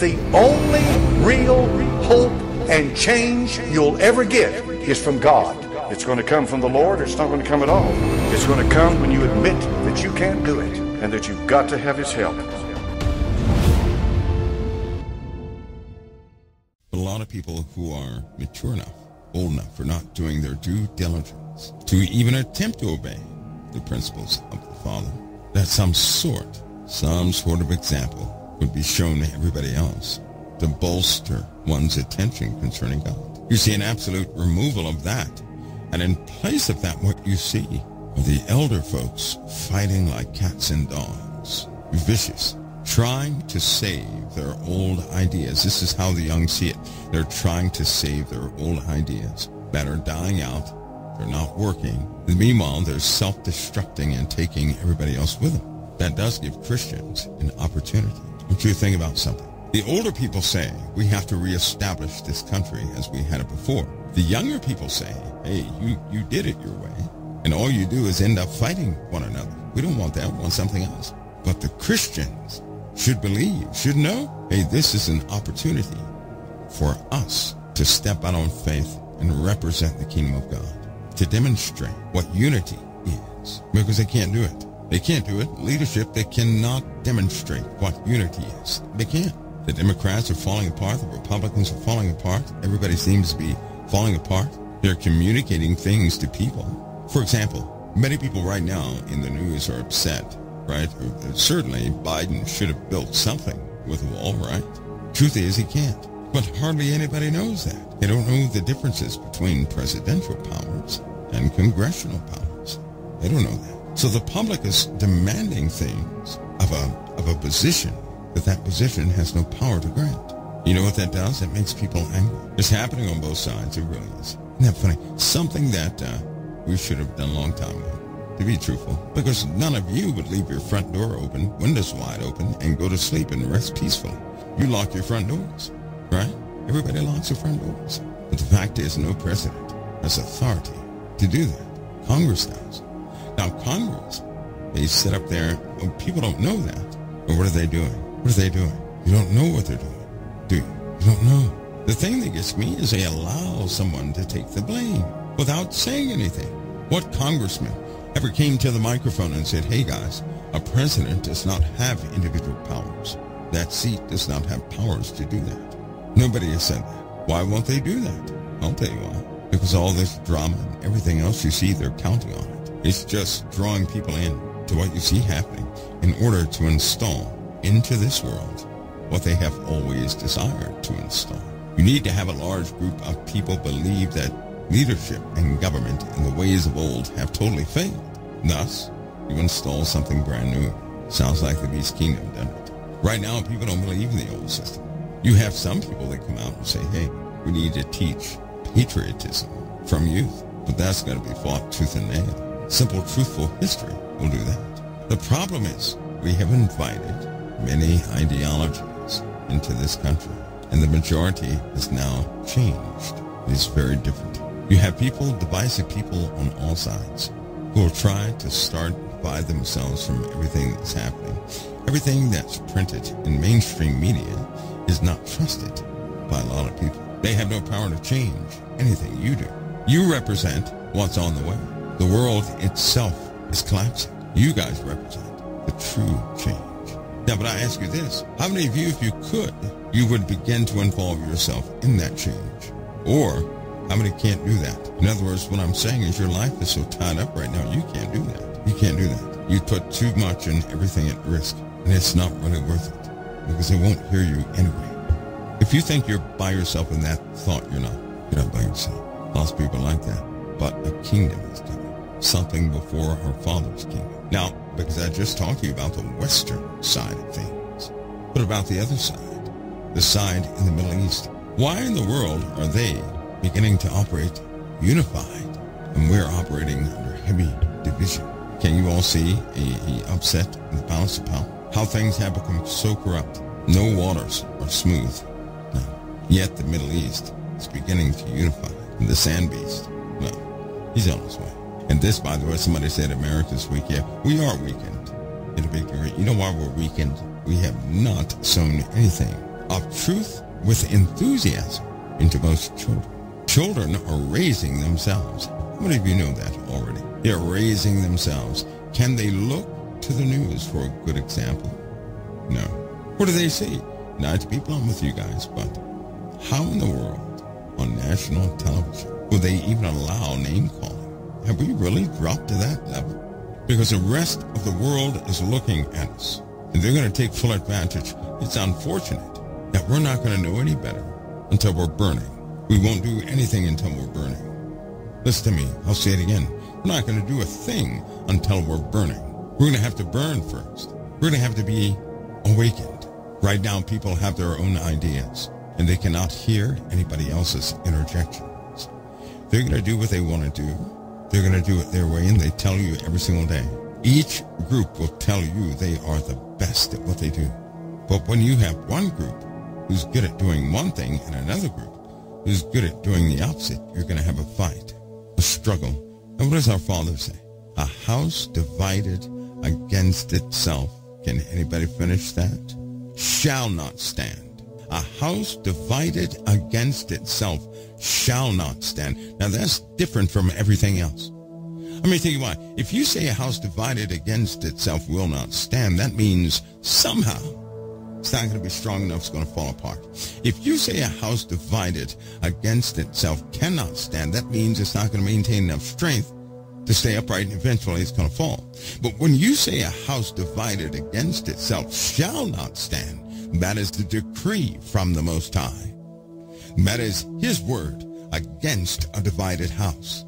The only real hope and change you'll ever get is from God. It's going to come from the Lord, or it's not going to come at all. It's going to come when you admit that you can't do it and that you've got to have His help. But a lot of people who are mature enough, old enough for not doing their due diligence to even attempt to obey the principles of the Father, that some sort, some sort of example would be shown to everybody else to bolster one's attention concerning God. You see an absolute removal of that. And in place of that, what you see are the elder folks fighting like cats and dogs, vicious, trying to save their old ideas. This is how the young see it. They're trying to save their old ideas that are dying out. They're not working. And meanwhile, they're self-destructing and taking everybody else with them. That does give Christians an opportunity. What you think about something? The older people say we have to reestablish this country as we had it before. The younger people say, hey, you, you did it your way. And all you do is end up fighting one another. We don't want that. We want something else. But the Christians should believe, should know, hey, this is an opportunity for us to step out on faith and represent the kingdom of God, to demonstrate what unity is, because they can't do it. They can't do it. Leadership, they cannot demonstrate what unity is. They can't. The Democrats are falling apart. The Republicans are falling apart. Everybody seems to be falling apart. They're communicating things to people. For example, many people right now in the news are upset, right? Certainly Biden should have built something with a wall, right? Truth is he can't. But hardly anybody knows that. They don't know the differences between presidential powers and congressional powers. They don't know that. So the public is demanding things of a, of a position that that position has no power to grant. You know what that does? It makes people angry. It's happening on both sides. It really is. Isn't that funny? Something that uh, we should have done a long time ago, to be truthful. Because none of you would leave your front door open, windows wide open, and go to sleep and rest peacefully. You lock your front doors, right? Everybody locks their front doors. But the fact is, no president has authority to do that. Congress does. Now, Congress, they sit up there. Well, people don't know that. What are they doing? What are they doing? You don't know what they're doing, do you? You don't know. The thing that gets me is they allow someone to take the blame without saying anything. What congressman ever came to the microphone and said, hey guys, a president does not have individual powers. That seat does not have powers to do that. Nobody has said that. Why won't they do that? I'll tell you why. Because all this drama and everything else you see, they're counting on it. It's just drawing people in to what you see happening in order to install into this world what they have always desired to install. You need to have a large group of people believe that leadership and government in the ways of old have totally failed. Thus, you install something brand new. Sounds like the Beast Kingdom, doesn't it? Right now, people don't believe in the old system. You have some people that come out and say, hey, we need to teach patriotism from youth. But that's going to be fought tooth and nail. Simple, truthful history will do that. The problem is we have invited many ideologies into this country, and the majority has now changed. It is very different. You have people, divisive people on all sides, who will try to start by themselves from everything that's happening. Everything that's printed in mainstream media is not trusted by a lot of people. They have no power to change anything you do. You represent what's on the way. The world itself is collapsing. You guys represent the true change. Now, but I ask you this. How many of you, if you could, you would begin to involve yourself in that change? Or how many can't do that? In other words, what I'm saying is your life is so tied up right now, you can't do that. You can't do that. You put too much and everything at risk, and it's not really worth it because they won't hear you anyway. If you think you're by yourself in that thought, you're not. You're not by yourself. Lots of people like that. But a kingdom is coming something before her father's kingdom. Now, because I just talked to you about the western side of things, what about the other side? The side in the Middle East. Why in the world are they beginning to operate unified and we're operating under heavy division? Can you all see a, a upset in the balance of power? How things have become so corrupt. No waters are smooth. No. Yet the Middle East is beginning to unify. And the sand beast, well, he's on his way. And this, by the way, somebody said America's weak. Yeah, we are weakened in a. You know why we're weakened? We have not sown anything of truth with enthusiasm into most children. Children are raising themselves. How many of you know that already? They're raising themselves. Can they look to the news for a good example? No. What do they see? Not to be blunt with you guys, but how in the world on national television will they even allow name calling? Have we really dropped to that level? Because the rest of the world is looking at us, and they're going to take full advantage. It's unfortunate that we're not going to know any better until we're burning. We won't do anything until we're burning. Listen to me. I'll say it again. We're not going to do a thing until we're burning. We're going to have to burn first. We're going to have to be awakened. Right now, people have their own ideas, and they cannot hear anybody else's interjections. They're going to do what they want to do. They're going to do it their way, and they tell you every single day. Each group will tell you they are the best at what they do. But when you have one group who's good at doing one thing and another group who's good at doing the opposite, you're going to have a fight, a struggle. And what does our Father say? A house divided against itself. Can anybody finish that? Shall not stand. A house divided against itself shall not stand. Now that's different from everything else. Let me tell you why. If you say a house divided against itself will not stand, that means somehow it's not going to be strong enough, it's going to fall apart. If you say a house divided against itself cannot stand, that means it's not going to maintain enough strength to stay upright and eventually it's going to fall. But when you say a house divided against itself shall not stand, that is the decree from the Most High. That is his word against a divided house.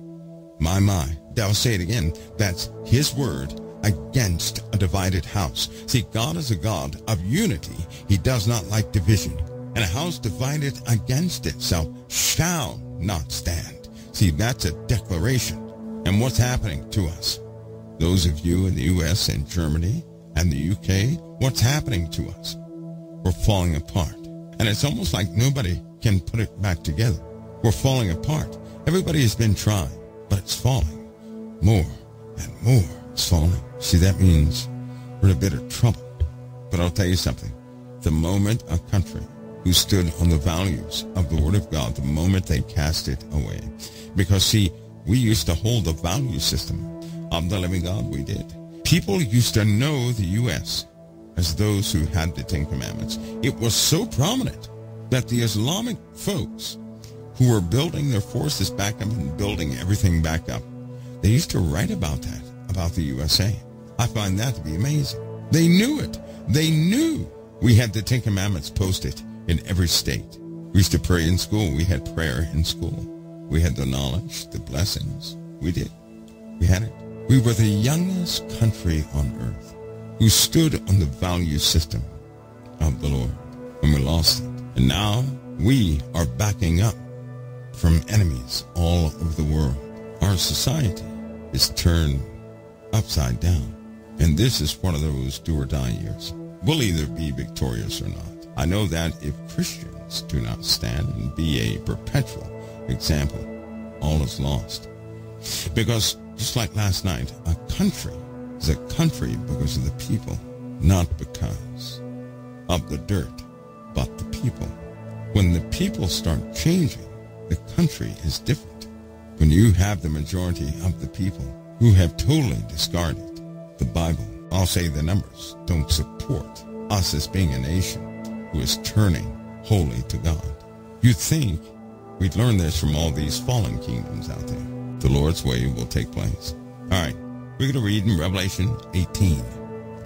My, my. I'll say it again. That's his word against a divided house. See, God is a God of unity. He does not like division. And a house divided against itself shall not stand. See, that's a declaration. And what's happening to us? Those of you in the U.S. and Germany and the U.K., what's happening to us? We're falling apart. And it's almost like nobody can put it back together. We're falling apart. Everybody has been trying, but it's falling. More and more it's falling. See, that means we're in a bit of trouble. But I'll tell you something. The moment a country who stood on the values of the Word of God, the moment they cast it away. Because see, we used to hold the value system of the living God. We did. People used to know the U.S. as those who had the Ten Commandments. It was so prominent that the Islamic folks who were building their forces back up and building everything back up, they used to write about that, about the USA. I find that to be amazing. They knew it. They knew we had the Ten Commandments posted in every state. We used to pray in school. We had prayer in school. We had the knowledge, the blessings. We did. We had it. We were the youngest country on earth who stood on the value system of the Lord. And we lost it. And now we are backing up from enemies all over the world. Our society is turned upside down. And this is one of those do or die years. We'll either be victorious or not. I know that if Christians do not stand and be a perpetual example, all is lost. Because just like last night, a country is a country because of the people, not because of the dirt, but the people. When the people start changing, the country is different. When you have the majority of the people who have totally discarded the Bible, I'll say the numbers don't support us as being a nation who is turning wholly to God. You'd think we'd learn this from all these fallen kingdoms out there. The Lord's way will take place. All right, we're going to read in Revelation 18.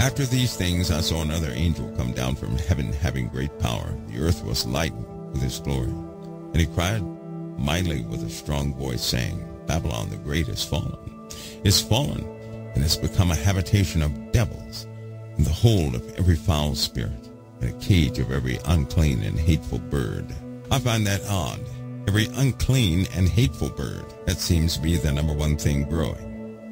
After these things, I saw another angel come down from heaven having great power. The earth was lightened with his glory. And he cried mightily with a strong voice, saying, Babylon the great is fallen, is fallen, and has become a habitation of devils, and the hold of every foul spirit, and a cage of every unclean and hateful bird. I find that odd. Every unclean and hateful bird. That seems to be the number one thing growing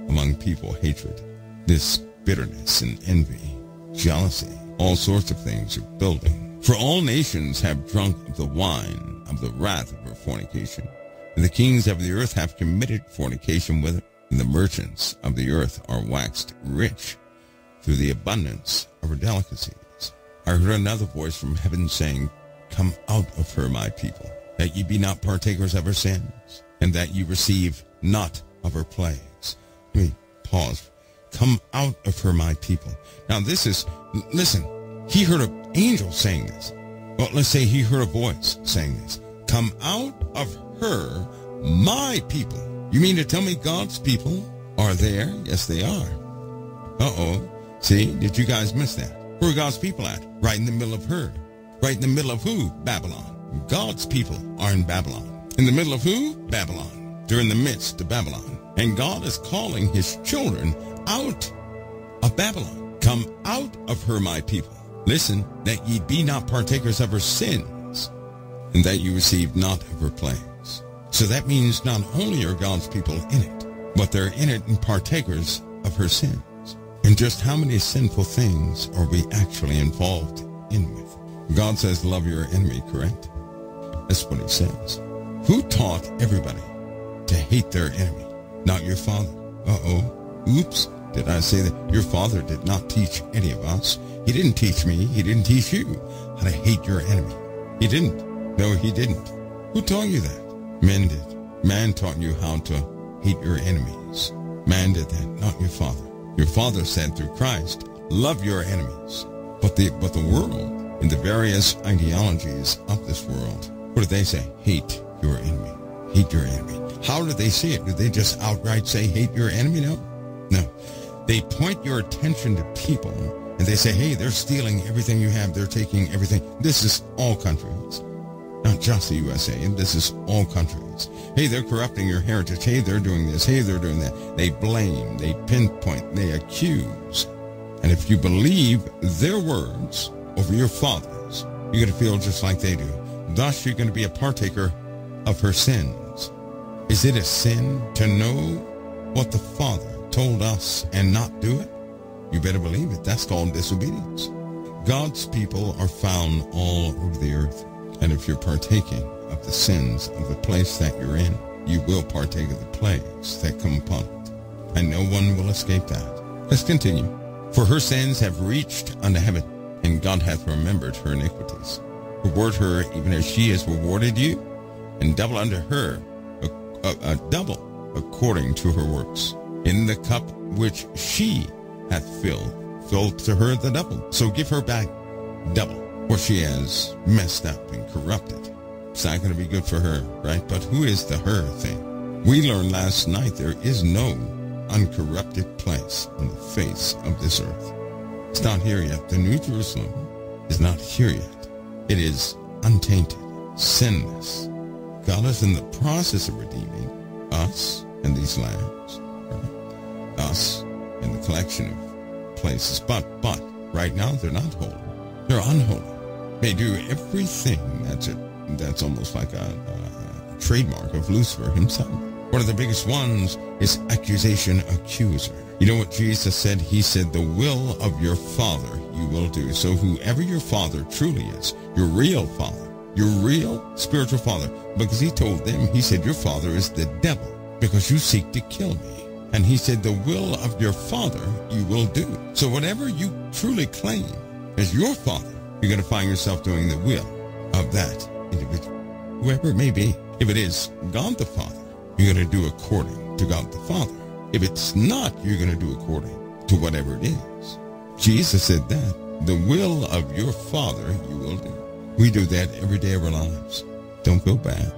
among people, hatred. This bitterness and envy, jealousy, all sorts of things are building. For all nations have drunk of the wine of the wrath of her fornication. And the kings of the earth have committed fornication with her. And the merchants of the earth are waxed rich through the abundance of her delicacies. I heard another voice from heaven saying, come out of her, my people, that ye be not partakers of her sins, and that ye receive not of her plagues. Me pause. Come out of her, my people. Now this is, listen, he heard an angel saying this. Well, let's say he heard a voice saying this. Come out of her, my people. You mean to tell me God's people are there? Yes, they are. Uh-oh. See, did you guys miss that? Where are God's people at? Right in the middle of her. Right in the middle of who? Babylon. God's people are in Babylon. In the middle of who? Babylon. They're in the midst of Babylon. And God is calling his children out of Babylon. Come out of her, my people. Listen, that ye be not partakers of her sins, and that you receive not of her plagues. So that means not only are God's people in it, but they're in it and partakers of her sins. And just how many sinful things are we actually involved in with? God says, love your enemy, correct? That's what he says. Who taught everybody to hate their enemy? Not your father. Uh-oh. Oops. Did I say that? Your father did not teach any of us. He didn't teach me. He didn't teach you how to hate your enemy. He didn't. No, he didn't. Who taught you that? Men did. Man taught you how to hate your enemies. Man did that, not your father. Your father said through Christ, love your enemies. But the, but the world, in the various ideologies of this world, what do they say? Hate your enemy. Hate your enemy. How do they see it? Do they just outright say hate your enemy? No. No. They point your attention to people and they say, hey, they're stealing everything you have. They're taking everything. This is all countries, not just the USA. This is all countries. Hey, they're corrupting your heritage. Hey, they're doing this. Hey, they're doing that. They blame, they pinpoint, they accuse. And if you believe their words over your fathers, you're going to feel just like they do. Thus, you're going to be a partaker of her sins. Is it a sin to know what the Father told us and not do it? You better believe it. That's called disobedience. God's people are found all over the earth. And if you're partaking of the sins of the place that you're in, you will partake of the plagues that come upon it. And no one will escape that. Let's continue. For her sins have reached unto heaven, and God hath remembered her iniquities. Reward her even as she has rewarded you, and double unto her a, double according to her works. In the cup which she hath filled, fill to her the double. So give her back double for she has messed up and corrupted. It's not going to be good for her, right? But who is the her thing? We learned last night there is no uncorrupted place on the face of this earth. It's not here yet. The New Jerusalem is not here yet. It is untainted, sinless. God is in the process of redeeming us and these lands, right? us and the collection of places. But, but, right now they're not holy. They're unholy. They do everything that's a, that's almost like a, a trademark of Lucifer himself. One of the biggest ones is accusation accuser. You know what Jesus said? He said, the will of your father you will do. So whoever your father truly is, your real father, your real spiritual father, because he told them, he said, your father is the devil because you seek to kill me. And he said, the will of your father you will do. So whatever you truly claim as your father, you're going to find yourself doing the will of that individual, whoever it may be. If it is God the Father, you're going to do according to God the Father. If it's not, you're going to do according to whatever it is. Jesus said that. The will of your Father you will do. We do that every day of our lives. Don't feel bad.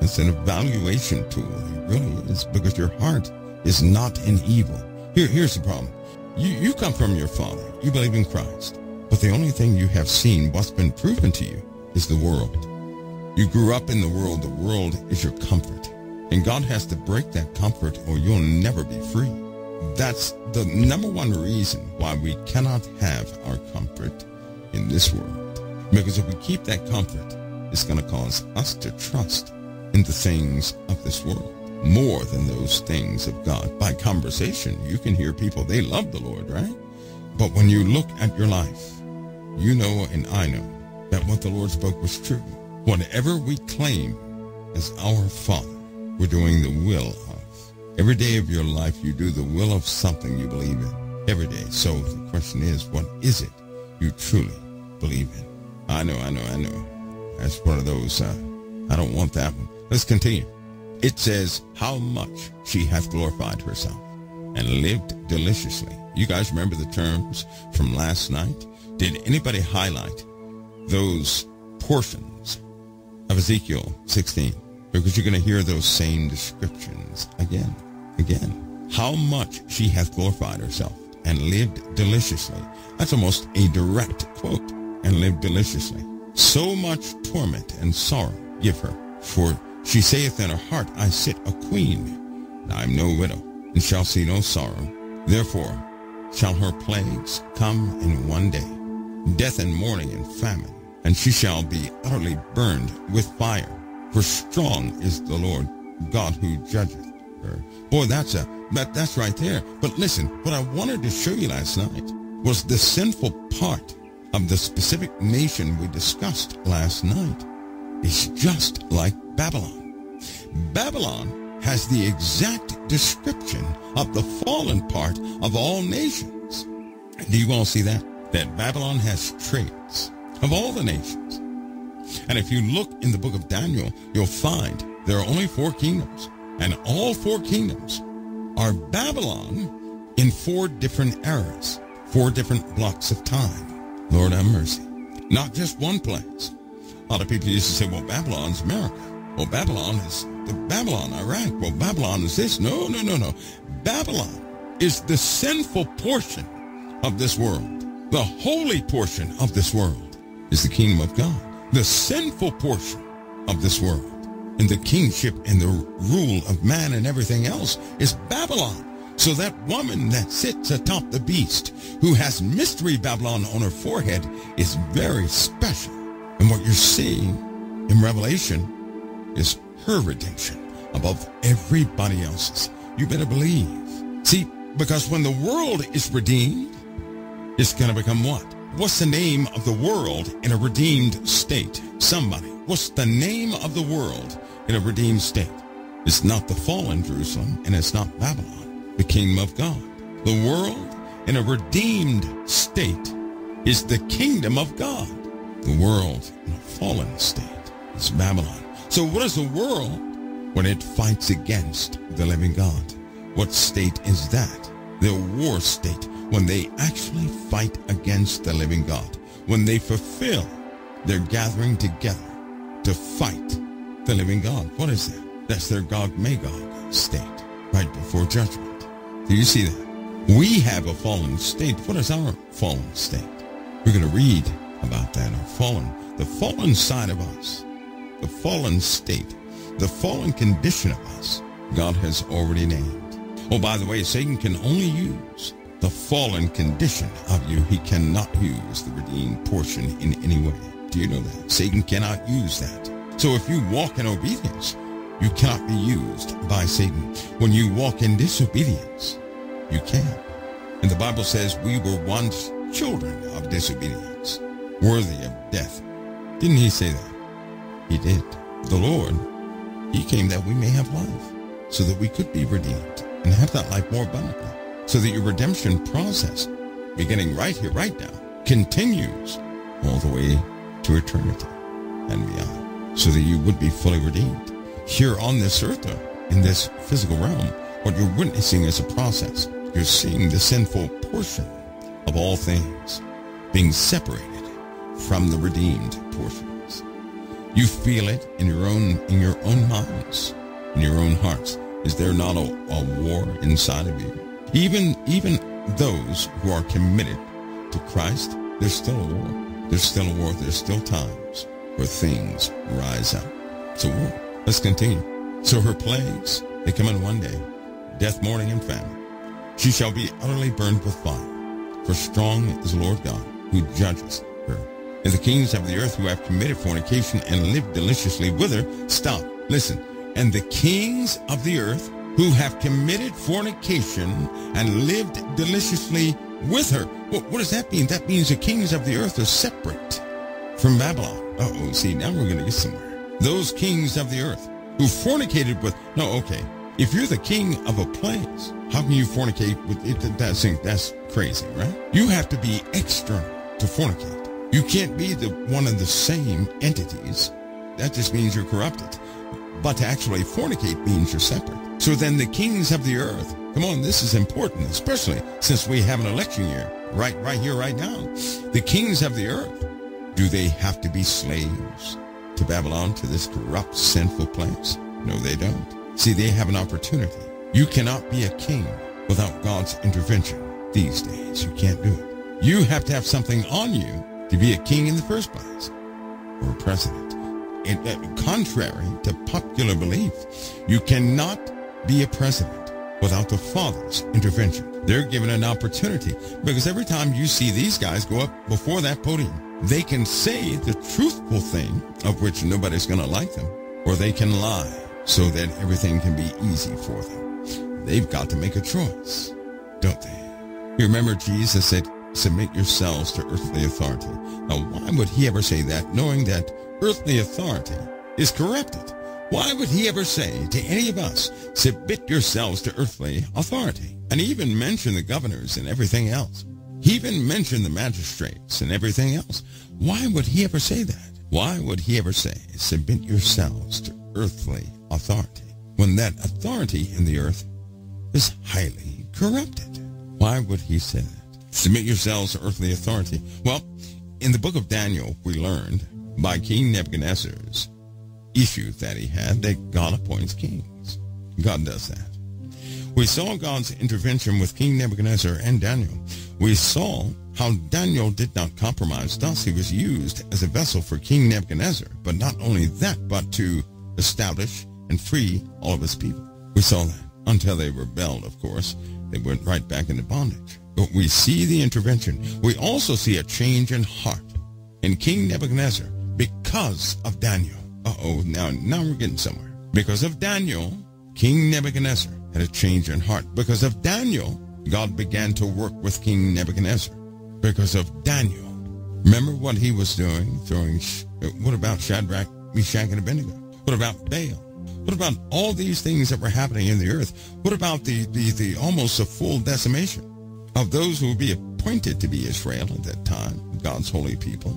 It's an evaluation tool. It really is because your heart is not in evil. Here, here's the problem. You, you come from your Father. You believe in Christ. But the only thing you have seen, what's been proven to you, is the world. You grew up in the world. The world is your comfort. And God has to break that comfort or you'll never be free. That's the number one reason why we cannot have our comfort in this world. Because if we keep that comfort, it's going to cause us to trust in the things of this world more than those things of God. By conversation, you can hear people, they love the Lord, right? But when you look at your life, you know and I know that what the Lord spoke was true. Whatever we claim as our Father, we're doing the will of. Every day of your life, you do the will of something you believe in. Every day. So the question is, what is it you truly believe in? I know, I know, I know. That's one of those, uh, I don't want that one. Let's continue. It says, how much she hath glorified herself and lived deliciously. You guys remember the terms from last night? Did anybody highlight those portions of Ezekiel 16? Because you're going to hear those same descriptions again, again. How much she hath glorified herself and lived deliciously. That's almost a direct quote. And lived deliciously. So much torment and sorrow give her. For she saith in her heart, I sit a queen. I am no widow, and shall see no sorrow. Therefore shall her plagues come in one day, death and mourning and famine, and she shall be utterly burned with fire. For strong is the Lord God who judgeth her. Boy, that's a that that's right there. But listen, what I wanted to show you last night was the sinful part of the specific nation we discussed last night is just like Babylon. Babylon has the exact description of the fallen part of all nations. Do you all see that? That Babylon has traits of all the nations. And if you look in the book of Daniel, you'll find there are only four kingdoms. And all four kingdoms are Babylon in four different eras, four different blocks of time. Lord have mercy. Not just one place. A lot of people used to say, well, Babylon's America. Well, Babylon is the Babylon, Iraq. Well, Babylon is this. No, no, no, no. Babylon is the sinful portion of this world. The holy portion of this world is the kingdom of God. The sinful portion of this world and the kingship and the rule of man and everything else is Babylon. So that woman that sits atop the beast, who has mystery Babylon on her forehead, is very special. And what you're seeing in Revelation is her redemption above everybody else's. You better believe. See, because when the world is redeemed, it's going to become what? What's the name of the world in a redeemed state? Somebody. What's the name of the world in a redeemed state? It's not the fallen Jerusalem, and it's not Babylon, the kingdom of God. The world in a redeemed state is the kingdom of God. The world in a fallen state is Babylon. So what is the world when it fights against the living God? What state is that? The war state when they actually fight against the living God. When they fulfill their gathering together to fight the living God. What is that? That's their Gog Magog state right before judgment. Do you see that? We have a fallen state. What is our fallen state? We're going to read about that, our fallen, the fallen side of us, the fallen state, the fallen condition of us, God has already named. Oh, by the way, Satan can only use the fallen condition of you. He cannot use the redeemed portion in any way. Do you know that? Satan cannot use that. So if you walk in obedience, you cannot be used by Satan. When you walk in disobedience, you can. And the Bible says we were once children of disobedience, worthy of death. Didn't he say that? He did. The Lord, he came that we may have life, so that we could be redeemed and have that life more abundantly, so that your redemption process, beginning right here, right now, continues all the way to eternity and beyond, so that you would be fully redeemed. Here on this earth, in this physical realm, what you're witnessing is a process. You're seeing the sinful portion of all things being separated from the redeemed portions. You feel it in your own in your own minds, in your own hearts. Is there not a, a war inside of you? Even even those who are committed to Christ, there's still a war. There's still a war. There's still times where things rise up. It's a war. Let's continue. So her plagues, they come in one day, death, mourning, and famine. She shall be utterly burned with fire. For strong is the Lord God, who judges her. And the kings of the earth who have committed fornication and lived deliciously with her, stop, listen. And the kings of the earth who have committed fornication and lived deliciously with her. What does that mean? That means the kings of the earth are separate from Babylon. Uh-oh, see, now we're going to get somewhere. Those kings of the earth who fornicated with, no, okay, if you're the king of a place, how can you fornicate with it? That's, that's crazy, right? You have to be external to fornicate. You can't be the one and the same entities. That just means you're corrupted. But to actually fornicate means you're separate. So then the kings of the earth, come on, this is important, especially since we have an election year right, right here, right now. The kings of the earth, do they have to be slaves to Babylon, to this corrupt, sinful place? No, they don't. See, they have an opportunity. You cannot be a king without God's intervention these days. You can't do it. You have to have something on you to be a king in the first place or a president. And, uh, contrary to popular belief, you cannot be a president without the Father's intervention. They're given an opportunity because every time you see these guys go up before that podium, they can say the truthful thing of which nobody's going to like them, or they can lie so that everything can be easy for them. They've got to make a choice, don't they? You remember Jesus said, submit yourselves to earthly authority. Now, why would he ever say that, knowing that earthly authority is corrupted? Why would he ever say to any of us, submit yourselves to earthly authority? And even mention the governors and everything else. He even mentioned the magistrates and everything else. Why would he ever say that? Why would he ever say, submit yourselves to earthly authority, when that authority in the earth is highly corrupted? Why would he say that? Submit yourselves to earthly authority. Well, in the book of Daniel, we learned by King Nebuchadnezzar's issue that he had that God appoints kings. God does that. We saw God's intervention with King Nebuchadnezzar and Daniel. We saw how Daniel did not compromise. Thus, he was used as a vessel for King Nebuchadnezzar. But not only that, but to establish and free all of his people. We saw that until they rebelled, of course. They went right back into bondage. But we see the intervention. We also see a change in heart in King Nebuchadnezzar because of Daniel. Uh-oh, now, now we're getting somewhere. Because of Daniel, King Nebuchadnezzar had a change in heart. Because of Daniel, God began to work with King Nebuchadnezzar. Because of Daniel. Remember what he was doing? Throwing, what about Shadrach, Meshach, and Abednego? What about Baal? What about all these things that were happening in the earth? What about the, the, the almost a full decimation of those who would be appointed to be Israel at that time, God's holy people?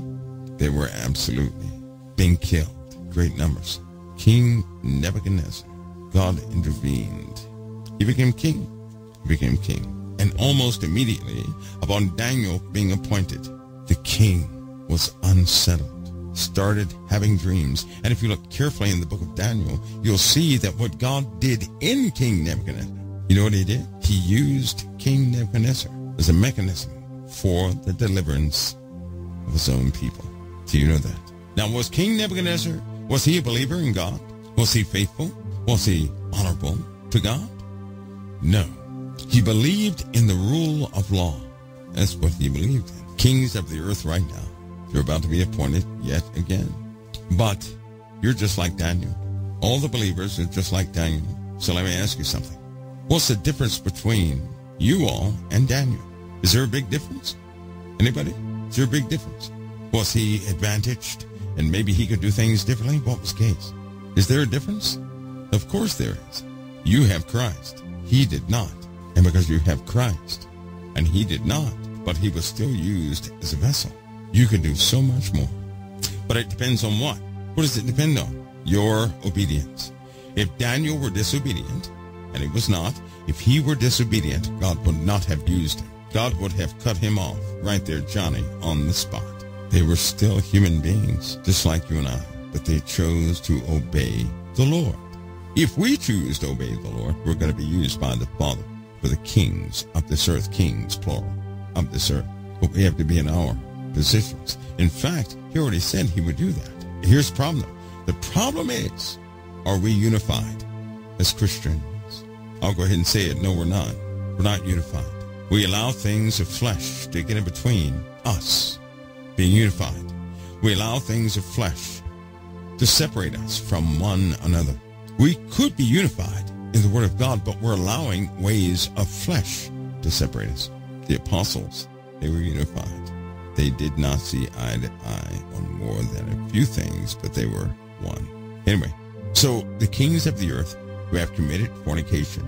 They were absolutely being killed, great numbers. King Nebuchadnezzar, God intervened. He became king. He became king. And almost immediately, upon Daniel being appointed, the king was unsettled started having dreams. And if you look carefully in the book of Daniel, you'll see that what God did in King Nebuchadnezzar, you know what he did? He used King Nebuchadnezzar as a mechanism for the deliverance of his own people. Do you know that? Now, was King Nebuchadnezzar, was he a believer in God? Was he faithful? Was he honorable to God? No. He believed in the rule of law. That's what he believed in. Kings of the earth right now you're about to be appointed yet again. But you're just like Daniel. All the believers are just like Daniel. So let me ask you something. What's the difference between you all and Daniel? Is there a big difference? Anybody? Is there a big difference? Was he advantaged and maybe he could do things differently? What was the case? Is there a difference? Of course there is. You have Christ. He did not. And because you have Christ, and he did not, but he was still used as a vessel. You can do so much more. But it depends on what? What does it depend on? Your obedience. If Daniel were disobedient, and he was not, if he were disobedient, God would not have used him. God would have cut him off right there, Johnny, on the spot. They were still human beings, just like you and I, but they chose to obey the Lord. If we choose to obey the Lord, we're going to be used by the Father for the kings of this earth, kings, plural, of this earth. But we have to be in our positions. In fact, he already said he would do that. Here's the problem. The problem is, are we unified as Christians? I'll go ahead and say it. No, we're not. We're not unified. We allow things of flesh to get in between us being unified. We allow things of flesh to separate us from one another. We could be unified in the Word of God, but we're allowing ways of flesh to separate us. The apostles, they were unified. They did not see eye to eye on more than a few things, but they were one. Anyway, so the kings of the earth who have committed fornication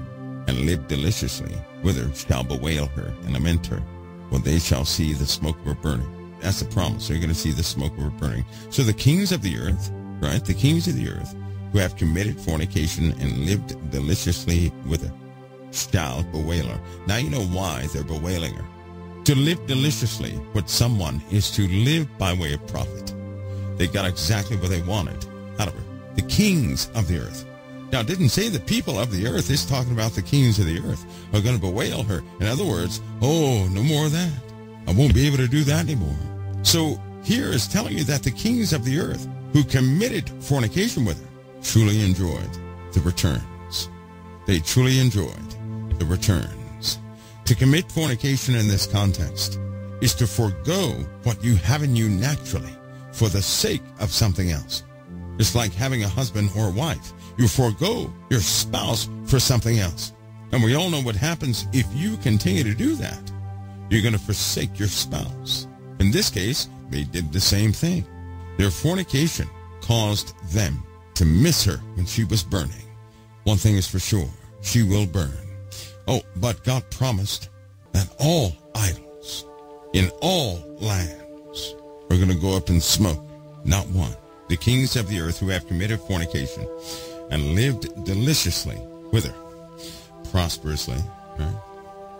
and lived deliciously with her shall bewail her and lament her, for they shall see the smoke of her burning. That's the promise. You're going to see the smoke of her burning. So the kings of the earth, right? The kings of the earth who have committed fornication and lived deliciously with her shall bewail her. Now you know why they're bewailing her. To live deliciously with someone is to live by way of profit. They got exactly what they wanted out of her. The kings of the earth. Now, it didn't say the people of the earth. It's talking about the kings of the earth are going to bewail her. In other words, oh, no more of that. I won't be able to do that anymore. So here is telling you that the kings of the earth who committed fornication with her truly enjoyed the returns. They truly enjoyed the returns. To commit fornication in this context is to forego what you have in you naturally for the sake of something else. It's like having a husband or a wife. You forego your spouse for something else. And we all know what happens if you continue to do that. You're going to forsake your spouse. In this case, they did the same thing. Their fornication caused them to miss her when she was burning. One thing is for sure, she will burn. Oh, but God promised that all idols in all lands are going to go up in smoke, not one. The kings of the earth who have committed fornication and lived deliciously with her, prosperously, right?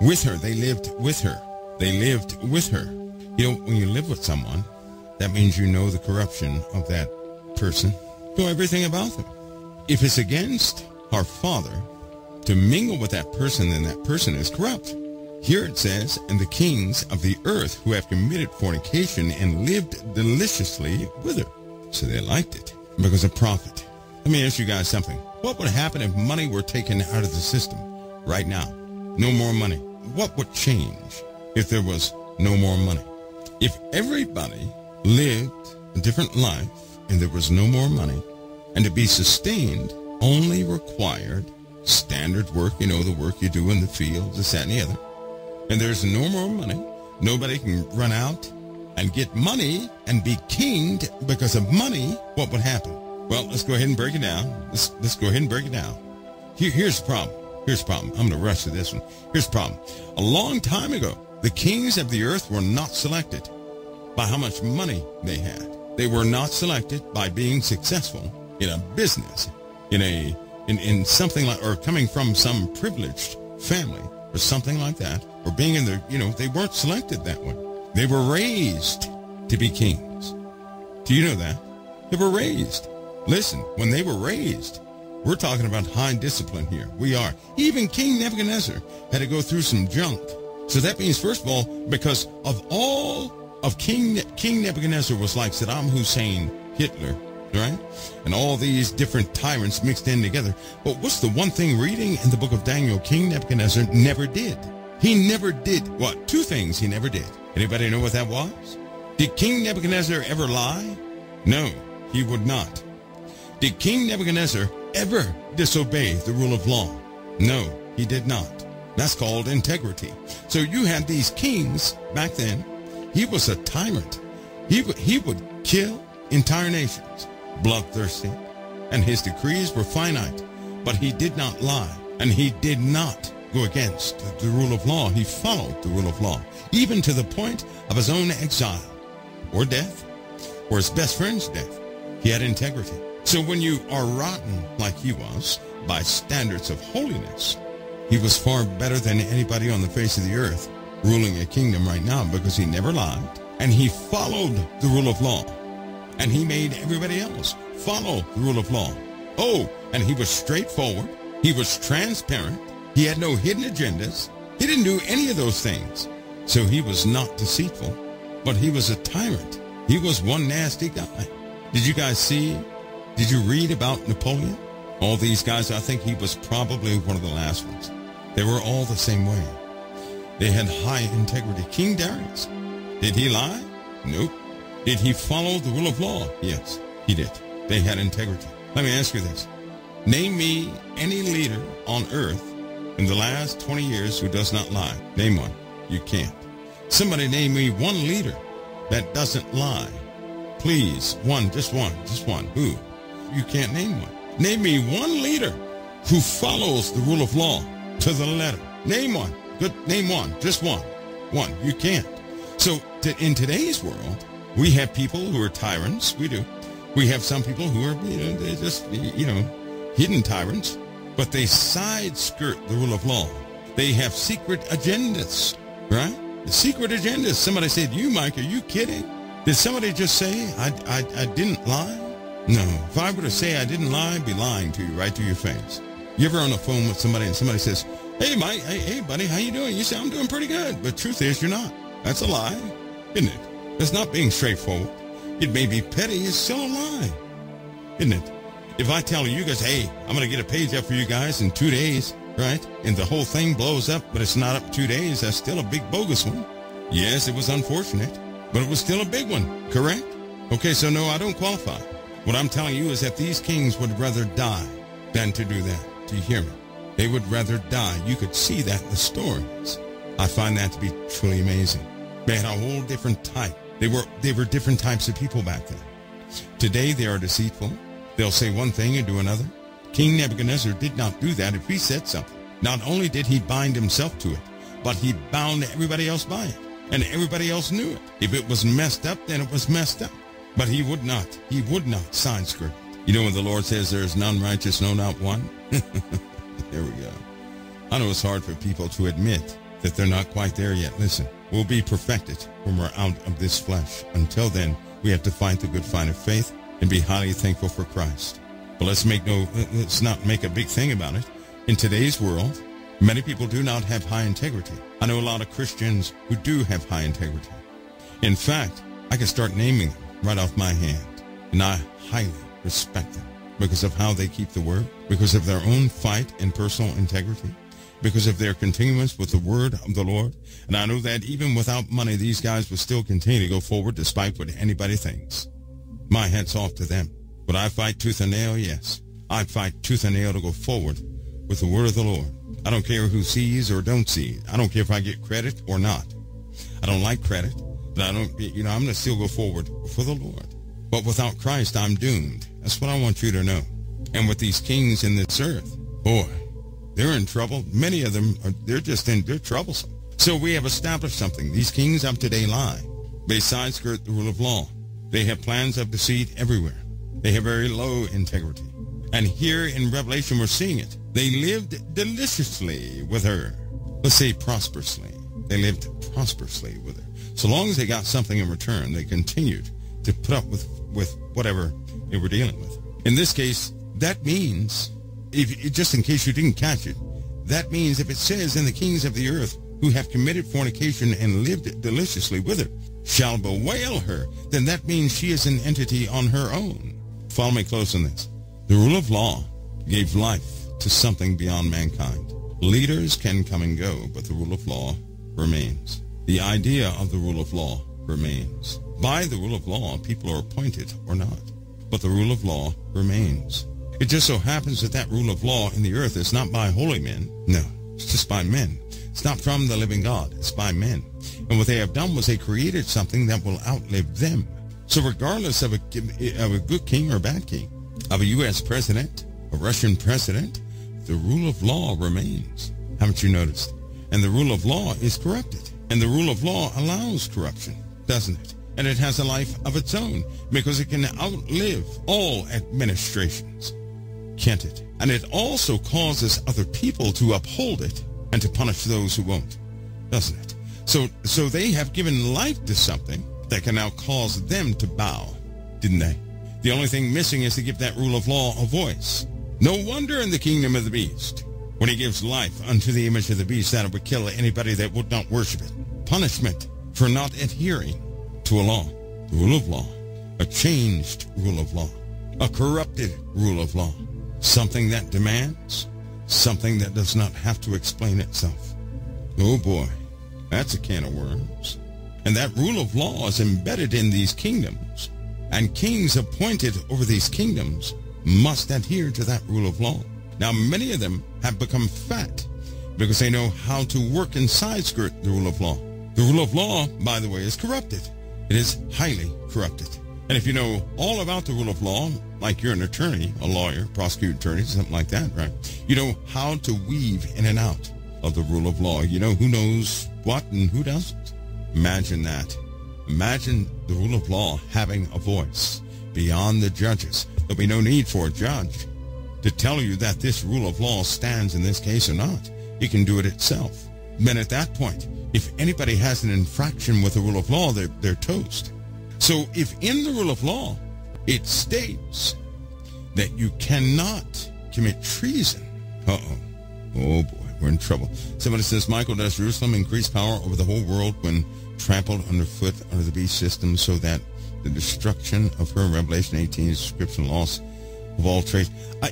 With her, they lived with her. They lived with her. You know, when you live with someone, that means you know the corruption of that person, know everything about them. If it's against our Father to mingle with that person, then that person is corrupt. Here it says, and the kings of the earth who have committed fornication and lived deliciously with her. So they liked it because of profit. Let me ask you guys something. What would happen if money were taken out of the system right now? No more money. What would change if there was no more money? If everybody lived a different life and there was no more money, and to be sustained only required standard work, you know, the work you do in the field, this, that, and the other, and there's no more money, nobody can run out and get money and be kinged because of money, what would happen? Well, let's go ahead and break it down. Let's, let's go ahead and break it down. Here, here's the problem. Here's the problem. I'm going to rush to this one. Here's the problem. A long time ago, the kings of the earth were not selected by how much money they had. They were not selected by being successful in a business, in a in, in something like or coming from some privileged family or something like that, or being in the you know, they weren't selected that way. They were raised to be kings. Do you know that? They were raised. Listen, when they were raised, we're talking about high discipline here. We are. Even King Nebuchadnezzar had to go through some junk. So that means, first of all, because of all of King King Nebuchadnezzar was like Saddam Hussein, Hitler, right? And all these different tyrants mixed in together. But what's the one thing reading in the book of Daniel, King Nebuchadnezzar never did? He never did what? Two things he never did. Anybody know what that was? Did King Nebuchadnezzar ever lie? No, he would not. Did King Nebuchadnezzar ever disobey the rule of law? No, he did not. That's called integrity. So you had these kings back then. He was a tyrant. He would, he would kill entire nations, bloodthirsty, and his decrees were finite. But he did not lie, and he did not go against the rule of law. He followed the rule of law, even to the point of his own exile or death, or his best friend's death. He had integrity. So when you are rotten like he was, by standards of holiness, he was far better than anybody on the face of the earth ruling a kingdom right now because he never lied and he followed the rule of law and he made everybody else follow the rule of law. Oh, and he was straightforward. He was transparent. He had no hidden agendas. He didn't do any of those things. So he was not deceitful, but he was a tyrant. He was one nasty guy. Did you guys see? Did you read about Napoleon? All these guys, I think he was probably one of the last ones. They were all the same way. They had high integrity. King Darius, did he lie? Nope. Did he follow the rule of law? Yes, he did. They had integrity. Let me ask you this. Name me any leader on earth in the last 20 years who does not lie. Name one. You can't. Somebody name me one leader that doesn't lie. Please, one, just one, just one. Who? You can't name one. Name me one leader who follows the rule of law to the letter. Name one. Good. Name one. Just one. One. You can't. So in today's world, we have people who are tyrants. We do. We have some people who are, you know, they're just, you know, hidden tyrants, but they side skirt the rule of law. They have secret agendas, right? The secret agendas. Somebody said, you, Mike, are you kidding? Did somebody just say, I, I, I didn't lie? No. If I were to say I didn't lie, I'd be lying to you right to your face. You ever on the phone with somebody and somebody says, hey, Mike, hey, hey, buddy, how you doing? You say, I'm doing pretty good. But truth is, you're not. That's a lie, isn't it? It's not being straightforward. It may be petty. It's still a lie, isn't it? If I tell you guys, hey, I'm going to get a page up for you guys in two days, right? And the whole thing blows up, but it's not up two days. That's still a big bogus one. Yes, it was unfortunate, but it was still a big one, correct? Okay, so no, I don't qualify. What I'm telling you is that these kings would rather die than to do that. Do you hear me? They would rather die. You could see that in the stories. I find that to be truly amazing. They had a whole different type. They were they were different types of people back then. Today they are deceitful. They'll say one thing and do another. King Nebuchadnezzar did not do that if he said something. Not only did he bind himself to it, but he bound everybody else by it. And everybody else knew it. If it was messed up, then it was messed up. But he would not. He would not sign script. You know when the Lord says there is none righteous, no, not one? there we go. I know it's hard for people to admit that they're not quite there yet. Listen, we'll be perfected when we're out of this flesh. Until then, we have to fight the good fight of faith and be highly thankful for Christ. But let's make no, let's not make a big thing about it. In today's world, many people do not have high integrity. I know a lot of Christians who do have high integrity. In fact, I can start naming them right off my hand, and I highly respect them because of how they keep the word, because of their own fight and personal integrity, because of their continuance with the word of the Lord. And I know that even without money, these guys will still continue to go forward despite what anybody thinks. My hat's off to them. But I fight tooth and nail, yes. I fight tooth and nail to go forward with the word of the Lord. I don't care who sees or don't see. I don't care if I get credit or not. I don't like credit, but I don't, you know, I'm going to still go forward for the Lord. But without Christ, I'm doomed. That's what I want you to know. And with these kings in this earth, boy, they're in trouble. Many of them, are, they're just in, they're troublesome. So we have established something. These kings of today lie. They side skirt the rule of law. They have plans of deceit everywhere. They have very low integrity. And here in Revelation, we're seeing it. They lived deliciously with her. Let's say prosperously. They lived prosperously with her. So long as they got something in return, they continued to put up with with whatever they were dealing with. In this case, that means, if just in case you didn't catch it, that means if it says, in the kings of the earth who have committed fornication and lived deliciously with her shall bewail her, then that means she is an entity on her own. Follow me close on this. The rule of law gave life to something beyond mankind. Leaders can come and go, but the rule of law remains. The idea of the rule of law remains. By the rule of law, people are appointed or not, but the rule of law remains. It just so happens that that rule of law in the earth is not by holy men. No, it's just by men. It's not from the living God. It's by men. And what they have done was they created something that will outlive them. So regardless of a, of a good king or a bad king, of a U.S. president, a Russian president, the rule of law remains. Haven't you noticed? And the rule of law is corrupted. And the rule of law allows corruption, doesn't it? and it has a life of its own because it can outlive all administrations. Can't it? And it also causes other people to uphold it and to punish those who won't, doesn't it? So, so they have given life to something that can now cause them to bow, didn't they? The only thing missing is to give that rule of law a voice. No wonder in the kingdom of the beast, when he gives life unto the image of the beast, that it would kill anybody that would not worship it. Punishment for not adhering to a law, the rule of law, a changed rule of law, a corrupted rule of law, something that demands, something that does not have to explain itself. Oh boy, that's a can of worms. And that rule of law is embedded in these kingdoms, and kings appointed over these kingdoms must adhere to that rule of law. Now, many of them have become fat because they know how to work and side skirt the rule of law. The rule of law, by the way, is corrupted. It is highly corrupted. And if you know all about the rule of law, like you're an attorney, a lawyer, prosecutor attorney, something like that, right? You know how to weave in and out of the rule of law. You know who knows what and who doesn't. Imagine that. Imagine the rule of law having a voice beyond the judges. There'll be no need for a judge to tell you that this rule of law stands in this case or not. It can do it itself. Then at that point, if anybody has an infraction with the rule of law, they're, they're toast. So if in the rule of law it states that you cannot commit treason, uh-oh, oh boy, we're in trouble. Somebody says, Michael, does Jerusalem increase power over the whole world when trampled underfoot under the beast system so that the destruction of her Revelation 18 description loss of all trace?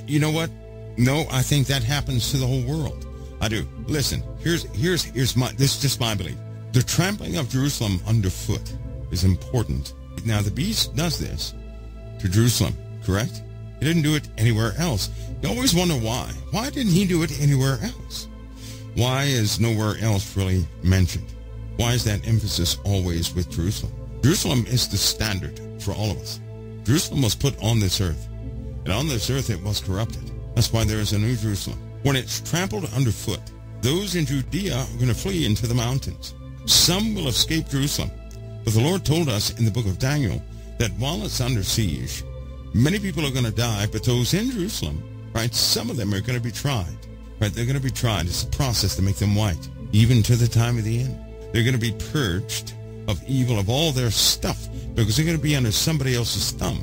you know what? No, I think that happens to the whole world. I do. Listen, here's here's here's my this is just my belief. The trampling of Jerusalem underfoot is important. Now the beast does this to Jerusalem, correct? He didn't do it anywhere else. You always wonder why. Why didn't he do it anywhere else? Why is nowhere else really mentioned? Why is that emphasis always with Jerusalem? Jerusalem is the standard for all of us. Jerusalem was put on this earth, and on this earth it was corrupted. That's why there is a new Jerusalem. When it's trampled underfoot, those in Judea are going to flee into the mountains. Some will escape Jerusalem. But the Lord told us in the book of Daniel that while it's under siege, many people are going to die, but those in Jerusalem, right, some of them are going to be tried. Right, they're going to be tried. It's a process to make them white, even to the time of the end. They're going to be purged of evil, of all their stuff, because they're going to be under somebody else's thumb.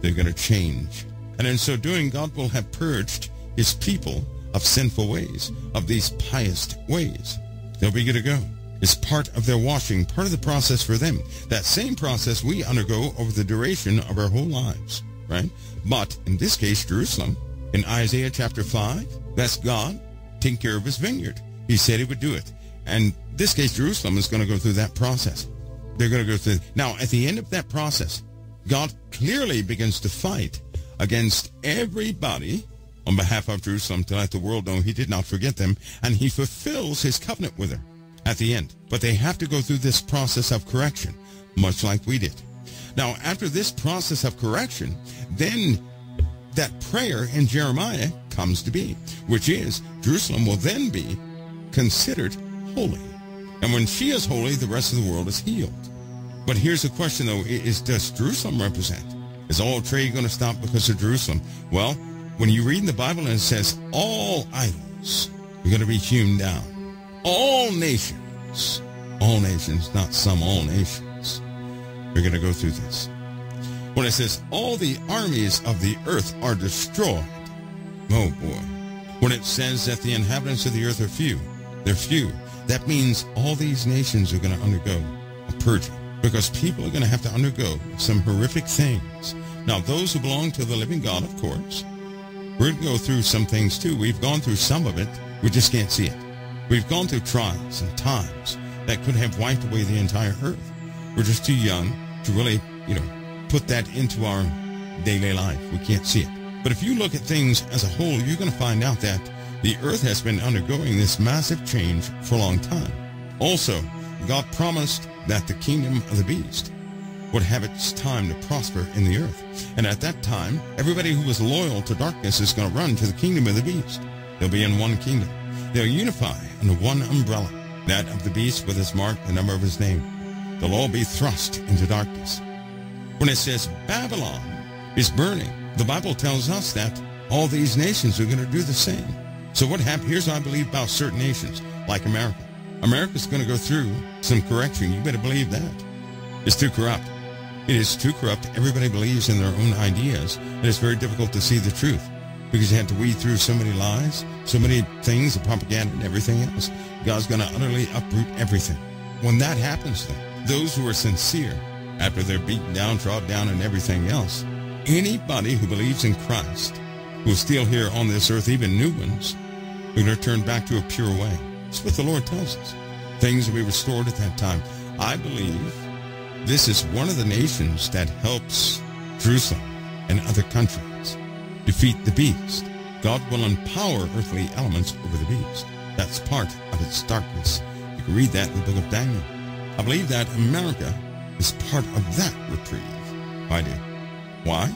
They're going to change. And in so doing, God will have purged his people of sinful ways, of these pious ways. They'll be good to go. It's part of their washing, part of the process for them. That same process we undergo over the duration of our whole lives, right? But in this case, Jerusalem, in Isaiah chapter 5, that's God taking care of his vineyard. He said he would do it. And this case, Jerusalem is going to go through that process. They're going to go through. Now, at the end of that process, God clearly begins to fight against everybody on behalf of Jerusalem to let the world know he did not forget them, and he fulfills his covenant with her at the end. But they have to go through this process of correction, much like we did. Now, after this process of correction, then that prayer in Jeremiah comes to be, which is Jerusalem will then be considered holy. And when she is holy, the rest of the world is healed. But here's the question, though, is does Jerusalem represent? Is all trade going to stop because of Jerusalem? Well, when you read in the Bible and it says all idols are going to be hewn down, all nations, all nations, not some, all nations, are going to go through this. When it says all the armies of the earth are destroyed, oh boy. When it says that the inhabitants of the earth are few, they're few. That means all these nations are going to undergo a purging because people are going to have to undergo some horrific things. Now, those who belong to the living God, of course, we're going to go through some things too. We've gone through some of it. We just can't see it. We've gone through trials and times that could have wiped away the entire earth. We're just too young to really, you know, put that into our daily life. We can't see it. But if you look at things as a whole, you're going to find out that the earth has been undergoing this massive change for a long time. Also, God promised that the kingdom of the beast would have its time to prosper in the earth. And at that time, everybody who was loyal to darkness is going to run to the kingdom of the beast. They'll be in one kingdom. They'll unify under one umbrella, that of the beast with his mark, the number of his name. They'll all be thrust into darkness. When it says Babylon is burning, the Bible tells us that all these nations are going to do the same. So what happened? Here's what I believe about certain nations, like America. America's going to go through some correction. You better believe that. It's too corrupt. It is too corrupt. Everybody believes in their own ideas, and it's very difficult to see the truth because you have to weed through so many lies, so many things, the propaganda and everything else. God's going to utterly uproot everything. When that happens, then, those who are sincere, after they're beaten down, trod down, and everything else, anybody who believes in Christ, who is still here on this earth, even new ones, who are going to turn back to a pure way. That's what the Lord tells us. Things will be restored at that time. I believe this is one of the nations that helps Jerusalem and other countries defeat the beast. God will empower earthly elements over the beast. That's part of its darkness. You can read that in the book of Daniel. I believe that America is part of that reprieve. I do. Why?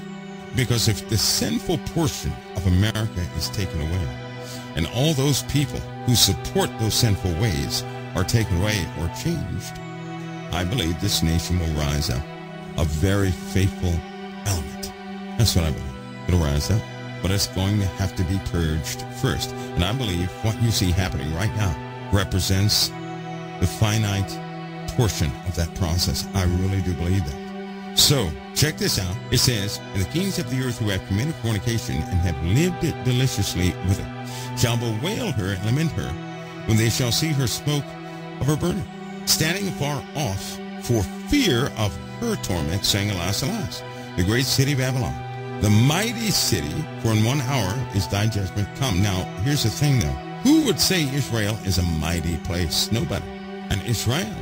Because if the sinful portion of America is taken away, and all those people who support those sinful ways are taken away or changed, I believe this nation will rise up a very faithful element. That's what I believe. It'll rise up, but it's going to have to be purged first. And I believe what you see happening right now represents the finite portion of that process. I really do believe that. So, check this out. It says, And the kings of the earth who have committed fornication and have lived it deliciously with it shall bewail her and lament her when they shall see her smoke of her burning, standing afar off for fear of her torment, saying, Alas, alas, the great city of Babylon the mighty city, for in one hour is thy judgment come. Now, here's the thing, though. Who would say Israel is a mighty place? Nobody. And Israel,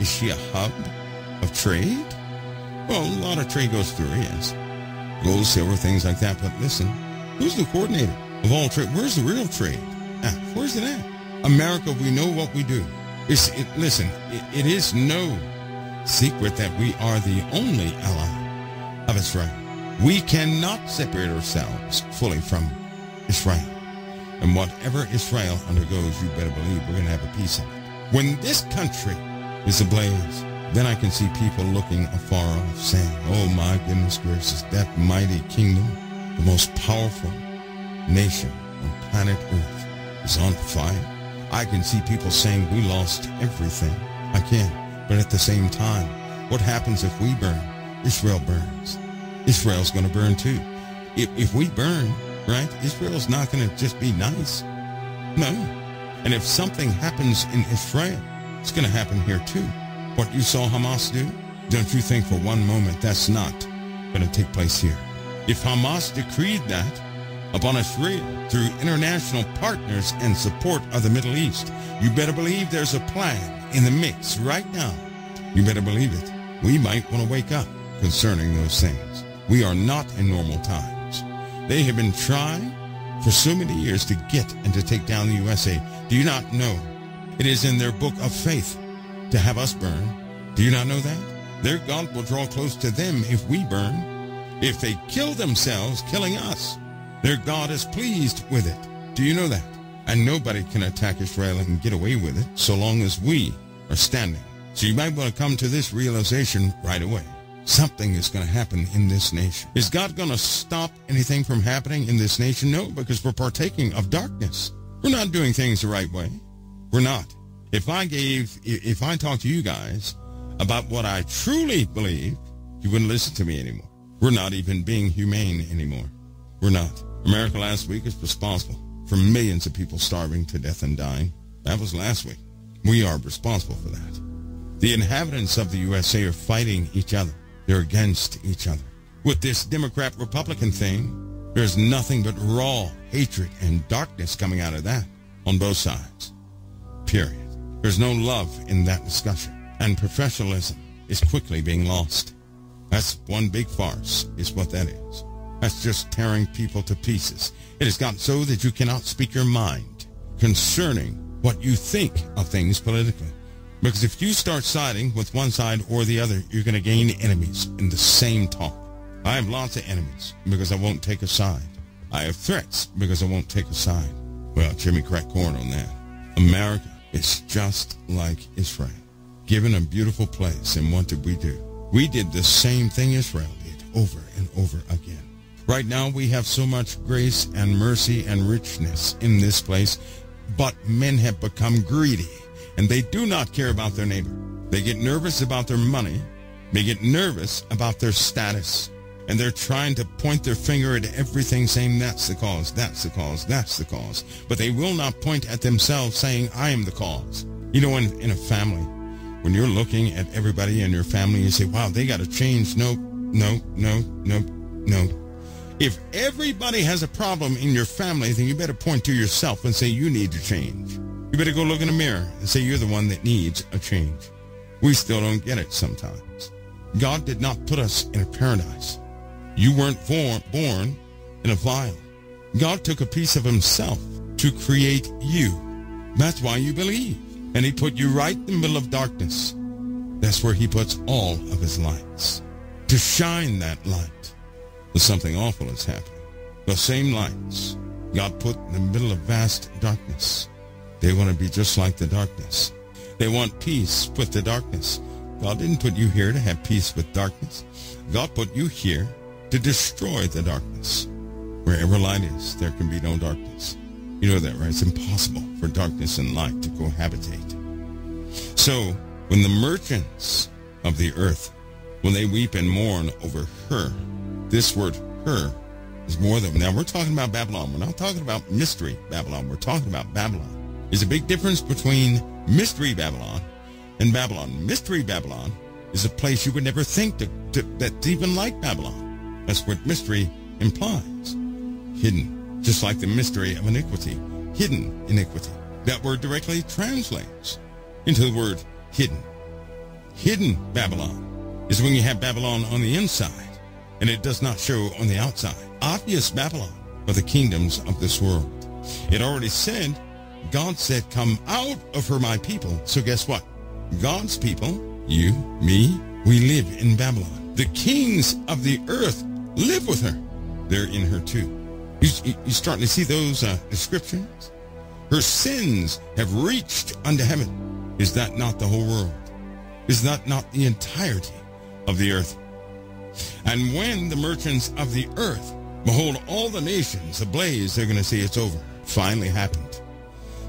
is she a hub of trade? Well, a lot of trade goes through yes. Gold, silver, things like that. But listen, who's the coordinator of all trade? Where's the real trade? Ah, where's it at? America, we know what we do. It, listen, it, it is no secret that we are the only ally of Israel. We cannot separate ourselves fully from Israel. And whatever Israel undergoes, you better believe we're going to have a piece of it. When this country is ablaze, then I can see people looking afar off saying, oh my goodness gracious, that mighty kingdom, the most powerful nation on planet Earth is on fire. I can see people saying we lost everything. I can. But at the same time, what happens if we burn? Israel burns. Israel's going to burn too. If, if we burn, right, Israel's not going to just be nice. No. And if something happens in Israel, it's going to happen here too. What you saw Hamas do, don't you think for one moment that's not going to take place here? If Hamas decreed that upon Israel through international partners and support of the Middle East, you better believe there's a plan in the mix right now. You better believe it. We might want to wake up concerning those things. We are not in normal times. They have been trying for so many years to get and to take down the USA. Do you not know? It is in their book of faith to have us burn. Do you not know that? Their God will draw close to them if we burn. If they kill themselves, killing us, their God is pleased with it. Do you know that? And nobody can attack Israel and get away with it so long as we are standing. So you might want to come to this realization right away something is going to happen in this nation. Is God going to stop anything from happening in this nation? No, because we're partaking of darkness. We're not doing things the right way. We're not. If I gave, if I talked to you guys about what I truly believe, you wouldn't listen to me anymore. We're not even being humane anymore. We're not. America last week is responsible for millions of people starving to death and dying. That was last week. We are responsible for that. The inhabitants of the USA are fighting each other. They're against each other. With this Democrat-Republican thing, there's nothing but raw hatred and darkness coming out of that on both sides. Period. There's no love in that discussion. And professionalism is quickly being lost. That's one big farce, is what that is. That's just tearing people to pieces. It has gotten so that you cannot speak your mind concerning what you think of things politically. Because if you start siding with one side or the other, you're going to gain enemies in the same talk. I have lots of enemies because I won't take a side. I have threats because I won't take a side. Well, Jimmy cracked corn on that. America is just like Israel, given a beautiful place. And what did we do? We did the same thing Israel did over and over again. Right now, we have so much grace and mercy and richness in this place, but men have become greedy and they do not care about their neighbor. They get nervous about their money. They get nervous about their status. And they're trying to point their finger at everything saying that's the cause, that's the cause, that's the cause. But they will not point at themselves saying, I am the cause. You know, in, in a family, when you're looking at everybody in your family, you say, wow, they got to change. No, no, no, no, no. If everybody has a problem in your family, then you better point to yourself and say you need to change. You better go look in the mirror and say you're the one that needs a change. We still don't get it sometimes. God did not put us in a paradise. You weren't born, in a vial. God took a piece of himself to create you. That's why you believe. And he put you right in the middle of darkness. That's where he puts all of his lights. To shine that light. But something awful is happening. The same lights God put in the middle of vast darkness they want to be just like the darkness. They want peace with the darkness. God didn't put you here to have peace with darkness. God put you here to destroy the darkness. Wherever light is, there can be no darkness. You know that, right? It's impossible for darkness and light to cohabitate. So, when the merchants of the earth, when they weep and mourn over her, this word her is more than, now we're talking about Babylon. We're not talking about mystery Babylon. We're talking about Babylon. There's a big difference between mystery Babylon and Babylon. Mystery Babylon is a place you would never think to, to, that's even like Babylon. That's what mystery implies hidden, just like the mystery of iniquity, hidden iniquity. That word directly translates into the word hidden. Hidden Babylon is when you have Babylon on the inside and it does not show on the outside. Obvious Babylon are the kingdoms of this world. It already said, God said, come out of her, my people. So guess what? God's people, you, me, we live in Babylon. The kings of the earth live with her. They're in her too. You, you starting to see those uh, descriptions? Her sins have reached unto heaven. Is that not the whole world? Is that not the entirety of the earth? And when the merchants of the earth behold all the nations ablaze, they're going to say it's over. Finally happened.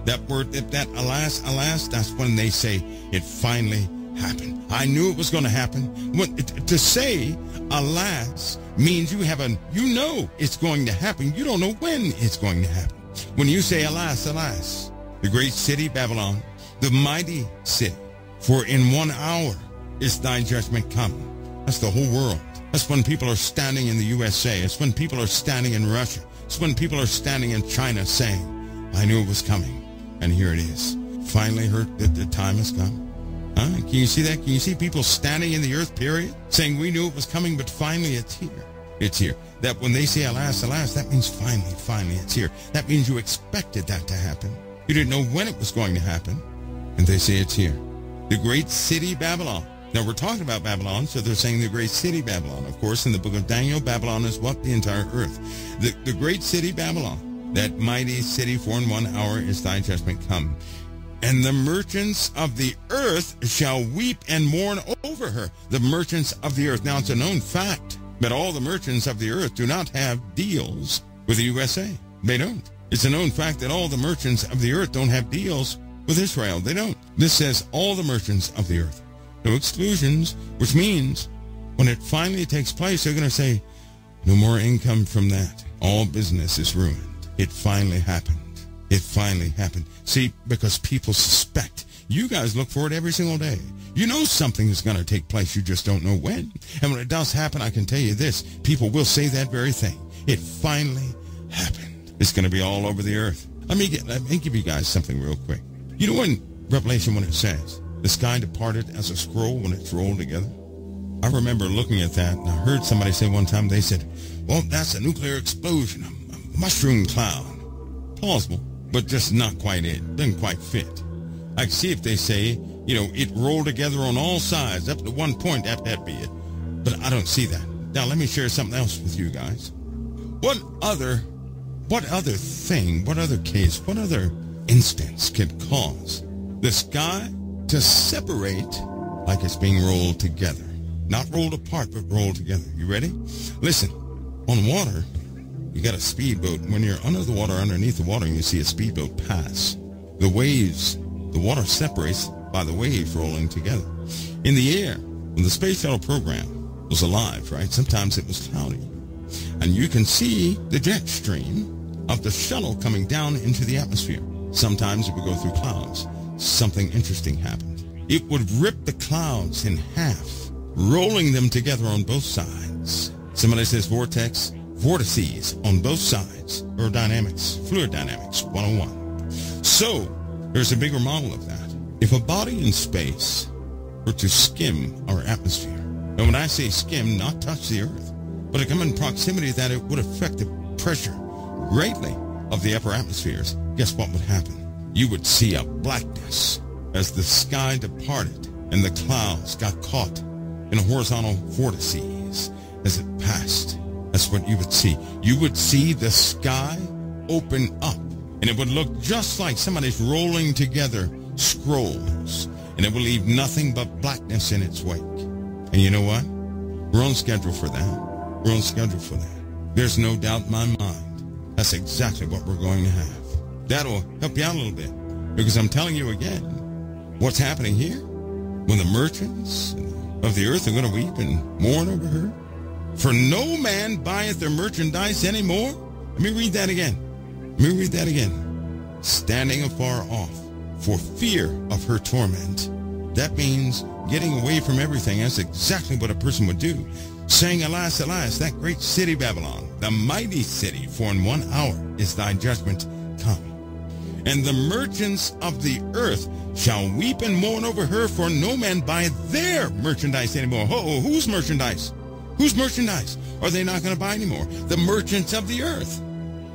That word, that, that alas, alas, that's when they say it finally happened. I knew it was going to happen. When, to say alas means you have a, you know it's going to happen. You don't know when it's going to happen. When you say alas, alas, the great city Babylon, the mighty city, for in one hour is thy judgment come. That's the whole world. That's when people are standing in the USA. It's when people are standing in Russia. It's when people are standing in China saying, I knew it was coming. And here it is. Finally heard that the time has come. Huh? Can you see that? Can you see people standing in the earth, period, saying we knew it was coming, but finally it's here. It's here. That when they say alas, alas, that means finally, finally it's here. That means you expected that to happen. You didn't know when it was going to happen. And they say it's here. The great city Babylon. Now we're talking about Babylon, so they're saying the great city Babylon. Of course, in the book of Daniel, Babylon is what? The entire earth. The, the great city Babylon. That mighty city, for in one hour is thy judgment come and the merchants of the earth shall weep and mourn over her. The merchants of the earth. Now, it's a known fact that all the merchants of the earth do not have deals with the USA. They don't. It's a known fact that all the merchants of the earth don't have deals with Israel. They don't. This says all the merchants of the earth. No exclusions, which means when it finally takes place, they're going to say, no more income from that. All business is ruined. It finally happened. It finally happened. See, because people suspect. You guys look for it every single day. You know something is going to take place. You just don't know when. And when it does happen, I can tell you this. People will say that very thing. It finally happened. It's going to be all over the earth. Let me, get, let me give you guys something real quick. You know in Revelation when it says, the sky departed as a scroll when it's rolled together? I remember looking at that and I heard somebody say one time, they said, well, that's a nuclear explosion, mushroom cloud. Plausible but just not quite it. Doesn't quite fit. I can see if they say, you know, it rolled together on all sides up to one point, that, that be it. But I don't see that. Now let me share something else with you guys. What other, what other thing, what other case, what other instance can cause the sky to separate like it's being rolled together? Not rolled apart, but rolled together. You ready? Listen, on water, you got a speedboat. When you're under the water, underneath the water, and you see a speedboat pass. The waves, the water separates by the waves rolling together. In the air, when the space shuttle program was alive, right, sometimes it was cloudy. And you can see the jet stream of the shuttle coming down into the atmosphere. Sometimes it would go through clouds. Something interesting happened. It would rip the clouds in half, rolling them together on both sides. Somebody says vortex vortices on both sides, aerodynamics, fluid dynamics 101. So, there's a bigger model of that. If a body in space were to skim our atmosphere, and when I say skim, not touch the Earth, but to come in proximity that it would affect the pressure greatly of the upper atmospheres, guess what would happen? You would see a blackness as the sky departed and the clouds got caught in horizontal vortices as it passed that's what you would see. You would see the sky open up, and it would look just like somebody's rolling together scrolls. and it will leave nothing but blackness in its wake. And you know what? We're on schedule for that. We're on schedule for that. There's no doubt in my mind. That's exactly what we're going to have. That'll help you out a little bit. Because I'm telling you again, what's happening here, when the merchants of the earth are going to weep and mourn over her, for no man buyeth their merchandise anymore. Let me read that again. Let me read that again. Standing afar off for fear of her torment. That means getting away from everything. That's exactly what a person would do. Saying, Alas, alas, that great city Babylon, the mighty city, for in one hour is thy judgment come. And the merchants of the earth shall weep and mourn over her, for no man buyeth their merchandise anymore. Oh, whose merchandise? Whose merchandise are they not going to buy anymore? The merchants of the earth.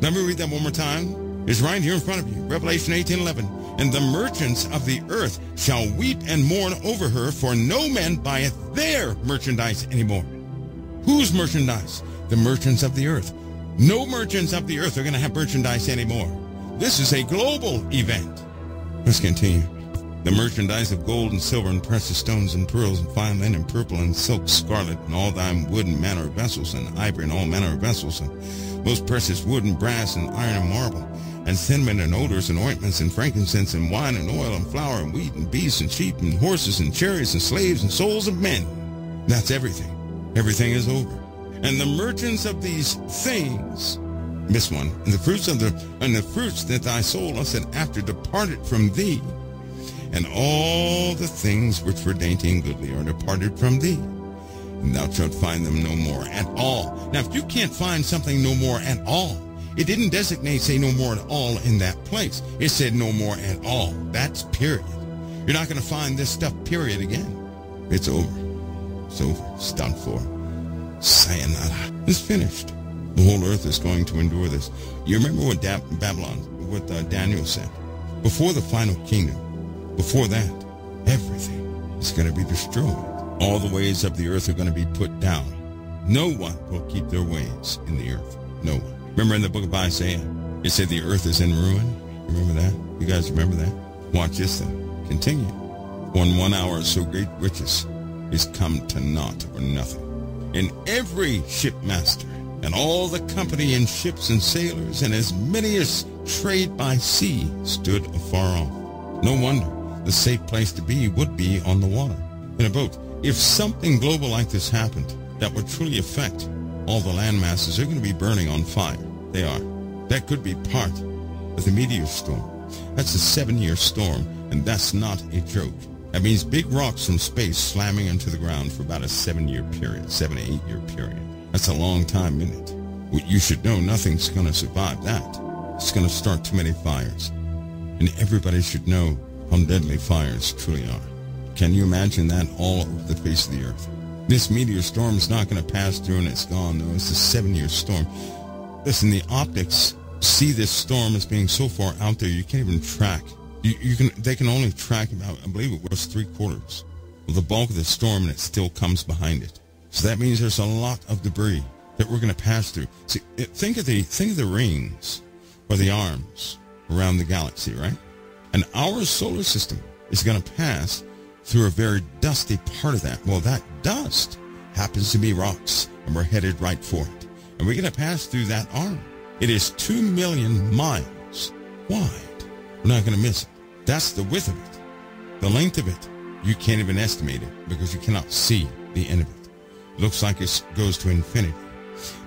Let me read that one more time. It's right here in front of you. Revelation 18:11. And the merchants of the earth shall weep and mourn over her, for no man buyeth their merchandise anymore. Whose merchandise? The merchants of the earth. No merchants of the earth are going to have merchandise anymore. This is a global event. Let's continue. The merchandise of gold and silver and precious stones and pearls and fine linen, and purple and silk, scarlet, and all thine wood and manner of vessels, and ivory and all manner of vessels, and most precious wood and brass and iron and marble, and cinnamon and odors and ointments and frankincense and wine and oil and flour and wheat and beasts and sheep and horses and chariots and slaves and souls of men. That's everything. Everything is over. And the merchants of these things, this one, and the fruits of the and the fruits that thy soul hath after departed from thee, and all the things which were dainty and goodly are departed from thee. And thou shalt find them no more at all. Now, if you can't find something no more at all, it didn't designate say no more at all in that place. It said no more at all. That's period. You're not going to find this stuff period again. It's over. It's over. It's done for. Sayonara. It's finished. The whole earth is going to endure this. You remember what da- Babylon, what uh, Daniel said? Before the final kingdom, before that, everything is going to be destroyed. All the ways of the earth are going to be put down. No one will keep their ways in the earth. No one. Remember in the book of Isaiah, it said the earth is in ruin? Remember that? You guys remember that? Watch this then. Continue. On one hour, so great riches is come to naught or nothing. And every shipmaster and all the company in ships and sailors and as many as trade by sea stood afar off. No wonder the safe place to be would be on the water in a boat. If something global like this happened that would truly affect all the land masses, they're going to be burning on fire. They are. That could be part of the meteor storm. That's a seven-year storm, and that's not a joke. That means big rocks from space slamming into the ground for about a seven-year period, seven to eight-year period. That's a long time, isn't it? You should know nothing's going to survive that. It's going to start too many fires. And everybody should know how deadly fires truly are. Can you imagine that all over the face of the earth? This meteor storm is not going to pass through and it's gone. No, it's a seven-year storm. Listen, the optics see this storm as being so far out there you can't even track you, you can they can only track about I believe it was three quarters of the bulk of the storm and it still comes behind it. So that means there's a lot of debris that we're going to pass through. See, think of the think of the rings or the arms around the galaxy, right? And our solar system is going to pass through a very dusty part of that. Well, that dust happens to be rocks, and we're headed right for it. And we're going to pass through that arm. It is two million miles wide. We're not going to miss it. That's the width of it. The length of it, you can't even estimate it because you cannot see the end of. It looks like it goes to infinity.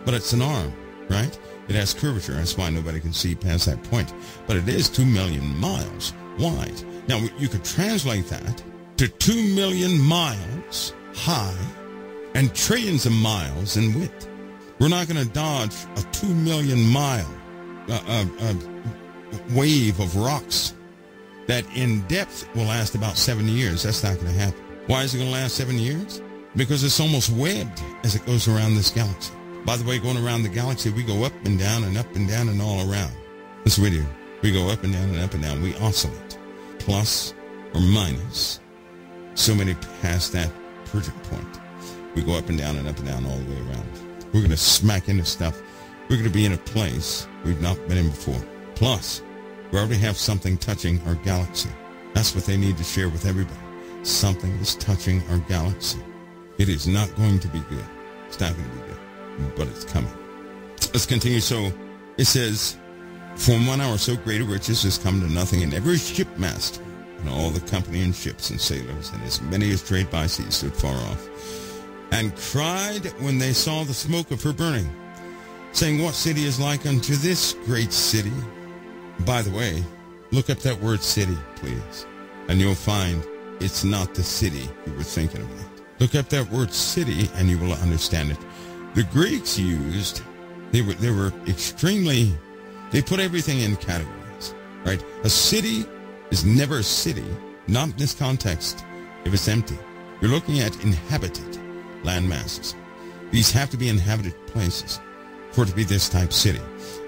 But it's an arm, right? It has curvature. That's why nobody can see past that point. But it is 2 million miles wide. Now, you could translate that to 2 million miles high and trillions of miles in width. We're not going to dodge a 2 million mile uh, uh, uh, wave of rocks that in depth will last about seven years. That's not going to happen. Why is it going to last seven years? Because it's almost webbed as it goes around this galaxy. By the way, going around the galaxy, we go up and down and up and down and all around. That's what we do. We go up and down and up and down. We oscillate. Plus or minus. So many past that perfect point. We go up and down and up and down all the way around. We're going to smack into stuff. We're going to be in a place we've not been in before. Plus, we already have something touching our galaxy. That's what they need to share with everybody. something is touching our galaxy. It is not going to be good. It's not going to be good, but it's coming. Let's continue. So it says, from one hour so great a riches has come to nothing, and every shipmaster and all the company and ships and sailors and as many as trade by sea stood far off and cried when they saw the smoke of her burning, saying, What city is like unto this great city? By the way, look up that word city, please, and you'll find it's not the city you were thinking about. Look up that word city and you will understand it. The Greeks used, they were, they were extremely, they put everything in categories, right? A city is never a city, not in this context, if it's empty. You're looking at inhabited land masses. These have to be inhabited places for it to be this type city.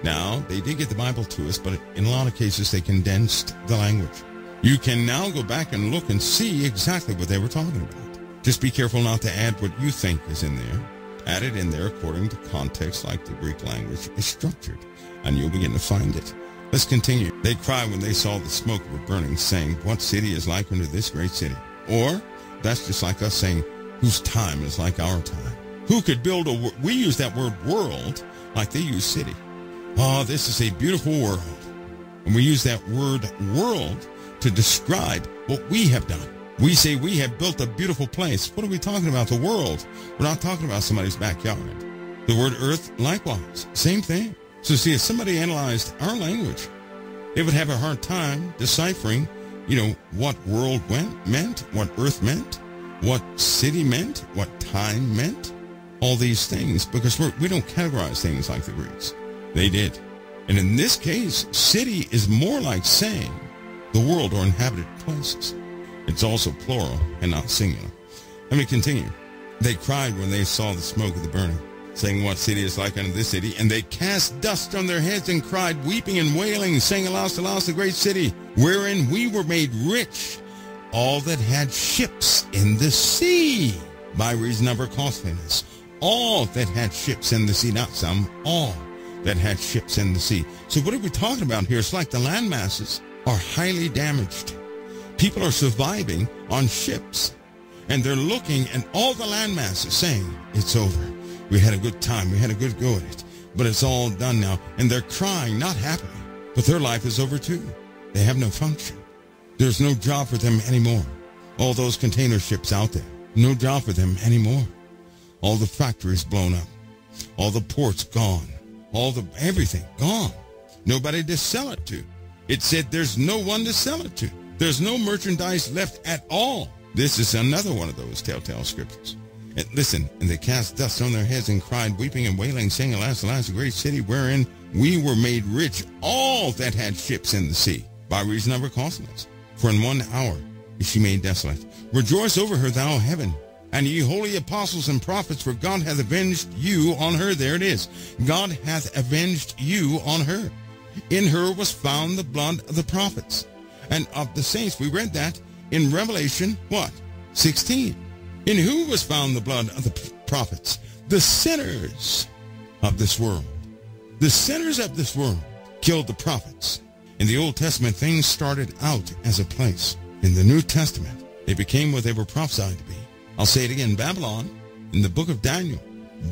Now, they did get the Bible to us, but in a lot of cases they condensed the language. You can now go back and look and see exactly what they were talking about. Just be careful not to add what you think is in there. Add it in there according to context like the Greek language is structured, and you'll begin to find it. Let's continue. They cried when they saw the smoke a burning, saying, What city is like unto this great city? Or, that's just like us saying, whose time is like our time. Who could build a, we use that word world like they use city. Oh, this is a beautiful world. And we use that word world to describe what we have done. We say we have built a beautiful place. What are we talking about? The world. We're not talking about somebody's backyard. The word earth, likewise. Same thing. So see, if somebody analyzed our language, they would have a hard time deciphering, you know, what world went, meant, what earth meant, what city meant, what time meant, all these things, because we're, we don't categorize things like the Greeks. They did. And in this case, city is more like saying the world or inhabited places. It's also plural and not singular. Let me continue. They cried when they saw the smoke of the burning, saying, What city is like unto this city? And they cast dust on their heads and cried, weeping and wailing, saying, Alas, alas, the great city, wherein we were made rich all that had ships in the sea by reason of her costliness. All that had ships in the sea, not some, all that had ships in the sea. So what are we talking about here? It's like the land masses are highly damaged. People are surviving on ships and they're looking at all the land masses saying, it's over. We had a good time. We had a good go at it, but it's all done now. And they're crying, not happily, but their life is over too. They have no function. There's no job for them anymore. All those container ships out there, no job for them anymore. All the factories blown up. All the ports gone. All the everything gone. Nobody to sell it to. It said there's no one to sell it to. There's no merchandise left at all. This is another one of those telltale scriptures. And listen, and they cast dust on their heads and cried, weeping and wailing, saying, Alas, alas, the great city wherein we were made rich, all that had ships in the sea, by reason of her costliness for in one hour is she made desolate. Rejoice over her, thou heaven, and ye holy apostles and prophets, for God hath avenged you on her. There it is. God hath avenged you on her. In her was found the blood of the prophets and of the saints. We read that in Revelation, what? 16. In who was found the blood of the prophets? The sinners of this world. The sinners of this world killed the prophets in the Old Testament, things started out as a place. In the New Testament, they became what they were prophesied to be. I'll say it again. Babylon, in the book of Daniel,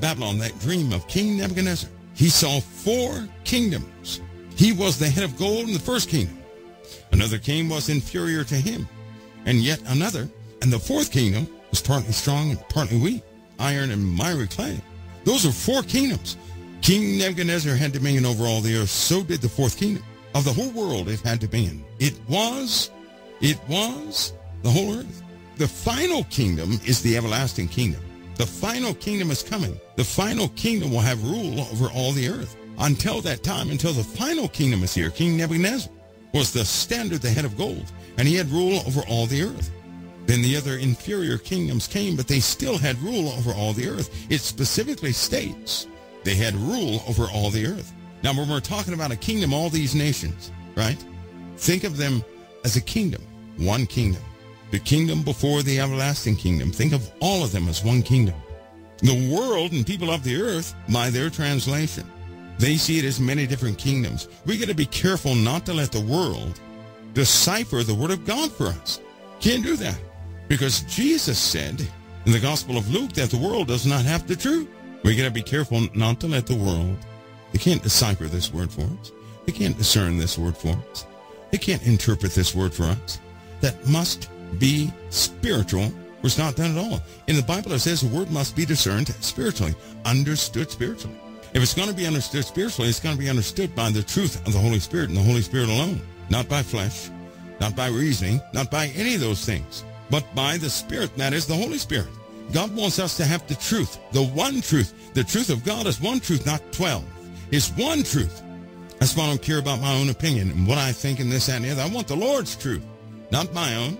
Babylon, that dream of King Nebuchadnezzar, he saw four kingdoms. He was the head of gold in the first kingdom. Another king was inferior to him, and yet another. And the fourth kingdom was partly strong and partly weak, iron and miry clay. Those are four kingdoms. King Nebuchadnezzar had dominion over all the earth. So did the fourth kingdom of the whole world it had in. It was, it was the whole earth. The final kingdom is the everlasting kingdom. The final kingdom is coming. The final kingdom will have rule over all the earth. Until that time, until the final kingdom is here, King Nebuchadnezzar was the standard, the head of gold, and he had rule over all the earth. Then the other inferior kingdoms came, but they still had rule over all the earth. It specifically states they had rule over all the earth. Now, when we're talking about a kingdom, all these nations, right? Think of them as a kingdom, one kingdom. The kingdom before the everlasting kingdom. Think of all of them as one kingdom. The world and people of the earth, by their translation, they see it as many different kingdoms. We got to be careful not to let the world decipher the word of God for us. Can't do that Because Jesus said in the Gospel of Luke that the world does not have the truth. We got to be careful not to let the world, they can't decipher this word for us. They can't discern this word for us. They can't interpret this word for us. That must be spiritual was not done at all. In the Bible, it says the word must be discerned spiritually, understood spiritually. If it's going to be understood spiritually, it's going to be understood by the truth of the Holy Spirit and the Holy Spirit alone, not by flesh, not by reasoning, not by any of those things, but by the Spirit, that is the Holy Spirit. God wants us to have the truth, the one truth. The truth of God is one truth, not 12. It's one truth. That's why I don't care about my own opinion and what I think and this, that, and the other. I want the Lord's truth, not my own.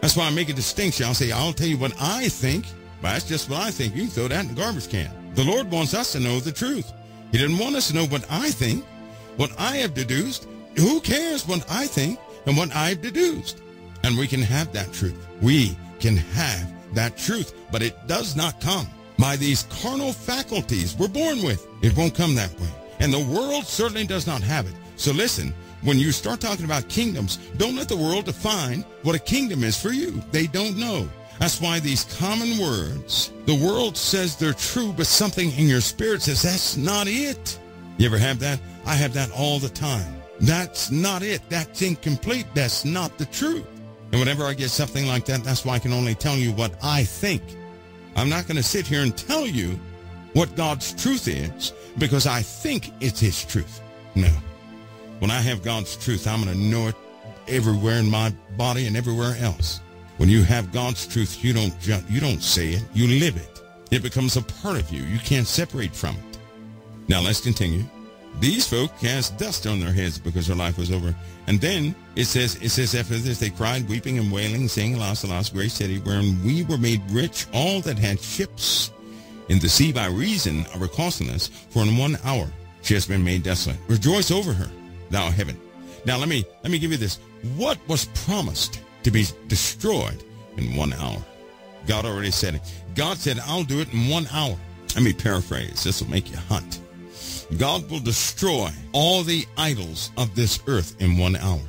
That's why I make a distinction. I'll say, I'll tell you what I think, but that's just what I think. You can throw that in the garbage can. The Lord wants us to know the truth. He didn't want us to know what I think, what I have deduced. Who cares what I think and what I've deduced? And we can have that truth. We can have that truth, but it does not come by these carnal faculties we're born with. It won't come that way. And the world certainly does not have it. So listen, when you start talking about kingdoms, don't let the world define what a kingdom is for you. They don't know. That's why these common words, the world says they're true, but something in your spirit says that's not it. You ever have that? I have that all the time. That's not it. That's incomplete. That's not the truth. And whenever I get something like that, that's why I can only tell you what I think. I'm not going to sit here and tell you what God's truth is because I think it's his truth. No. When I have God's truth, I'm going to know it everywhere in my body and everywhere else. When you have God's truth, you don't ju- you don't say it, you live it. It becomes a part of you. You can't separate from it. Now let's continue. These folk cast dust on their heads because their life was over. And then it says, it says after this, they cried, weeping and wailing, saying, Alas, alas, great city, wherein we were made rich, all that had ships in the sea by reason of her costliness, for in one hour she has been made desolate. Rejoice over her, thou heaven. Now let me, let me give you this. What was promised to be destroyed in one hour. God already said it. God said, I'll do it in one hour. Let me paraphrase. This will make you hunt. God will destroy all the idols of this earth in one hour.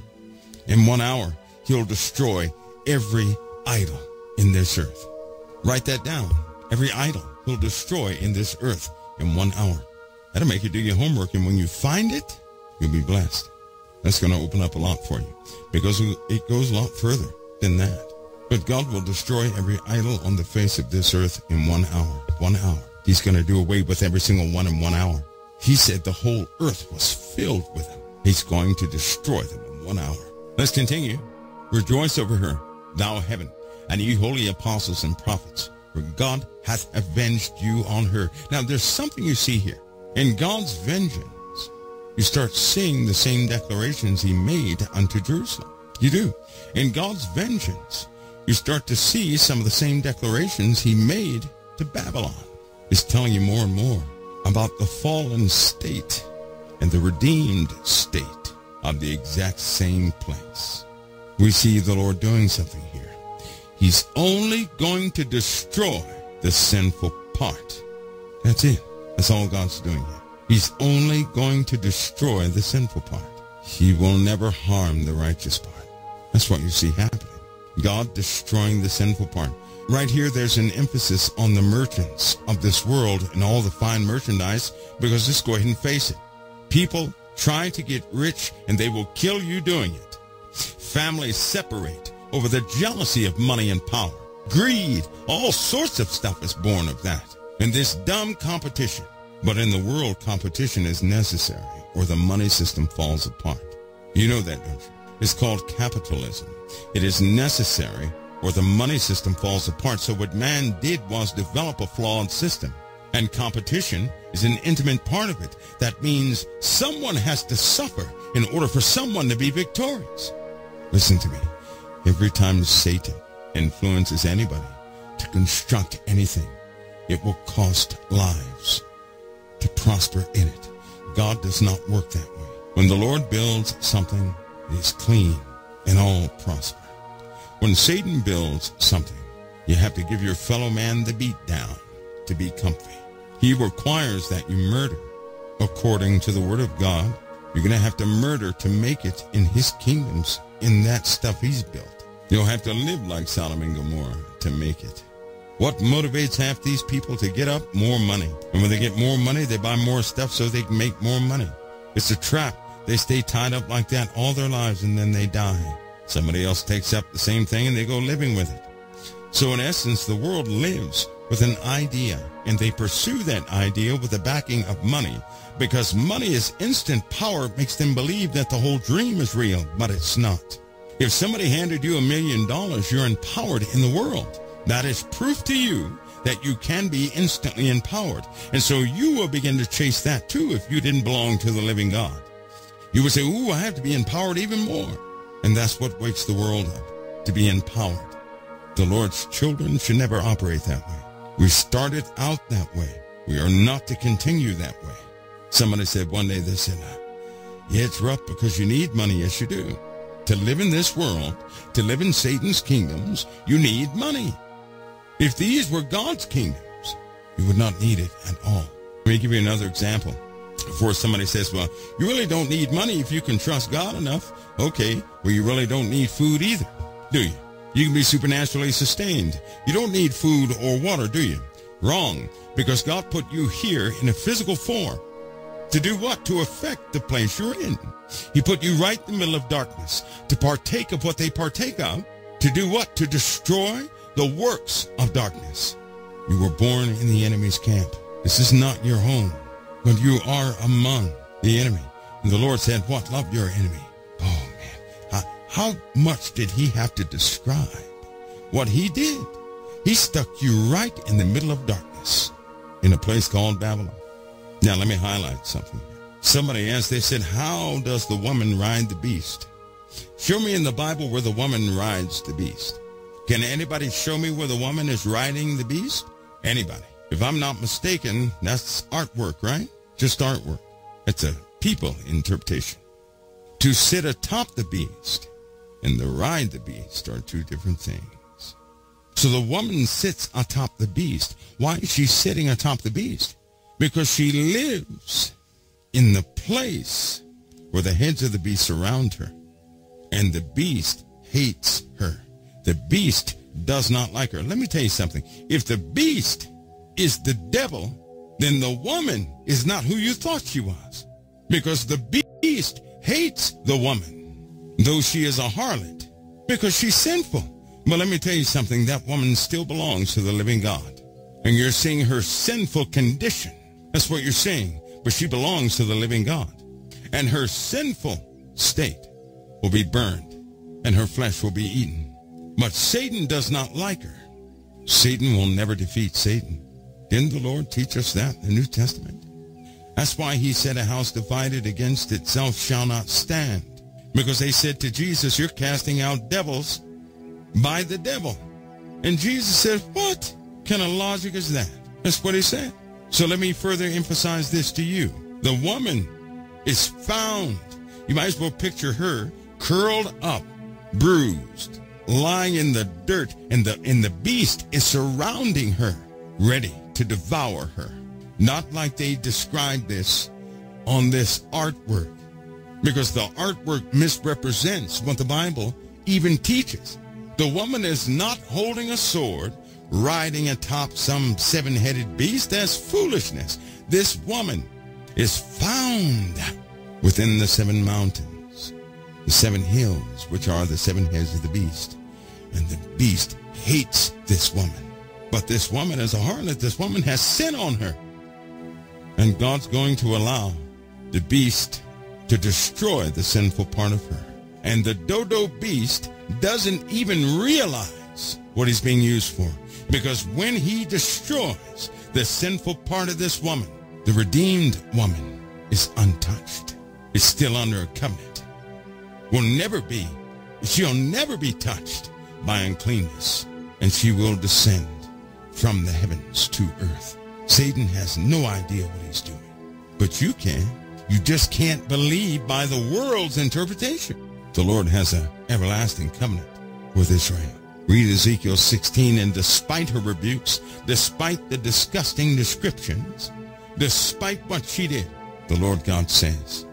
In one hour, he'll destroy every idol in this earth. Write that down. Every idol he'll destroy in this earth in one hour. That'll make you do your homework. And when you find it, you'll be blessed. That's going to open up a lot for you because it goes a lot further than that. But God will destroy every idol on the face of this earth in one hour. One hour. He's going to do away with every single one in one hour. He said the whole earth was filled with them. He's going to destroy them in one hour. Let's continue. Rejoice over her, thou heaven, and ye holy apostles and prophets, for God hath avenged you on her. Now there's something you see here. In God's vengeance, you start seeing the same declarations he made unto Jerusalem. You do. In God's vengeance, you start to see some of the same declarations he made to Babylon. He's telling you more and more about the fallen state and the redeemed state of the exact same place. We see the Lord doing something here. He's only going to destroy the sinful part. That's it. That's all God's doing here. He's only going to destroy the sinful part. He will never harm the righteous part. That's what you see happening. God destroying the sinful part. Right here, there's an emphasis on the merchants of this world and all the fine merchandise because let's go ahead and face it. People try to get rich and they will kill you doing it. Families separate over the jealousy of money and power. Greed, all sorts of stuff is born of that. And this dumb competition but in the world, competition is necessary or the money system falls apart. You know that, don't you? It's called capitalism. It is necessary or the money system falls apart. So what man did was develop a flawed system. And competition is an intimate part of it. That means someone has to suffer in order for someone to be victorious. Listen to me. Every time Satan influences anybody to construct anything, it will cost lives to prosper in it. God does not work that way. When the Lord builds something, it is clean and all prosper. When Satan builds something, you have to give your fellow man the beat down to be comfy. He requires that you murder. According to the word of God, you're going to have to murder to make it in his kingdoms in that stuff he's built. You'll have to live like Sodom and Gomorrah to make it. What motivates half these people to get up? More money. And when they get more money, they buy more stuff so they can make more money. It's a trap. They stay tied up like that all their lives and then they die. Somebody else takes up the same thing and they go living with it. So in essence, the world lives with an idea and they pursue that idea with the backing of money because money is instant power makes them believe that the whole dream is real, but it's not. If somebody handed you a million dollars, you're empowered in the world. That is proof to you that you can be instantly empowered. And so you will begin to chase that too if you didn't belong to the living God. You would say, ooh, I have to be empowered even more. And that's what wakes the world up, to be empowered. The Lord's children should never operate that way. We started out that way. We are not to continue that way. Somebody said one day, they said, uh, yeah, it's rough because you need money. Yes, you do. To live in this world, to live in Satan's kingdoms, you need money. If these were God's kingdoms, you would not need it at all. Let me give you another example. Before somebody says, well, you really don't need money if you can trust God enough. Okay, well, you really don't need food either, do you? You can be supernaturally sustained. You don't need food or water, do you? Wrong, because God put you here in a physical form. To do what? To affect the place you're in. He put you right in the middle of darkness to partake of what they partake of. To do what? To destroy the works of darkness. You were born in the enemy's camp. This is not your home, but you are among the enemy. And the Lord said, what? Love your enemy. Oh, man. How, how much did he have to describe what he did? He stuck you right in the middle of darkness in a place called Babylon. Now, let me highlight something. Somebody asked, they said, how does the woman ride the beast? Show me in the Bible where the woman rides the beast. Can anybody show me where the woman is riding the beast? Anybody. If I'm not mistaken, that's artwork, right? Just artwork. It's a people interpretation. To sit atop the beast and to ride the beast are two different things. So the woman sits atop the beast. Why is she sitting atop the beast? Because she lives in the place where the heads of the beast surround her. And the beast hates her. The beast does not like her. Let me tell you something. If the beast is the devil, then the woman is not who you thought she was. Because the beast hates the woman, though she is a harlot, because she's sinful. But let me tell you something. That woman still belongs to the living God. And you're seeing her sinful condition. That's what you're seeing. But she belongs to the living God. And her sinful state will be burned, and her flesh will be eaten. But Satan does not like her. Satan will never defeat Satan. Didn't the Lord teach us that in the New Testament? That's why he said a house divided against itself shall not stand. Because they said to Jesus, you're casting out devils by the devil. And Jesus said, what kind of logic is that? That's what he said. So let me further emphasize this to you. The woman is found. You might as well picture her curled up, bruised, lying in the dirt, and the, and the beast is surrounding her, ready to devour her. Not like they described this on this artwork, because the artwork misrepresents what the Bible even teaches. The woman is not holding a sword, riding atop some seven-headed beast. That's foolishness. This woman is found within the seven mountains, the seven hills, which are the seven heads of the beast. And the beast hates this woman. But this woman is a harlot. This woman has sin on her. And God's going to allow the beast to destroy the sinful part of her. And the dodo beast doesn't even realize what he's being used for. Because when he destroys the sinful part of this woman, the redeemed woman is untouched. Is still under a covenant. Will never be, she'll never be touched by uncleanness, and she will descend from the heavens to earth. Satan has no idea what he's doing, but you can. You just can't believe by the world's interpretation. The Lord has an everlasting covenant with Israel. Read Ezekiel 16, and despite her rebukes, despite the disgusting descriptions, despite what she did, the Lord God says,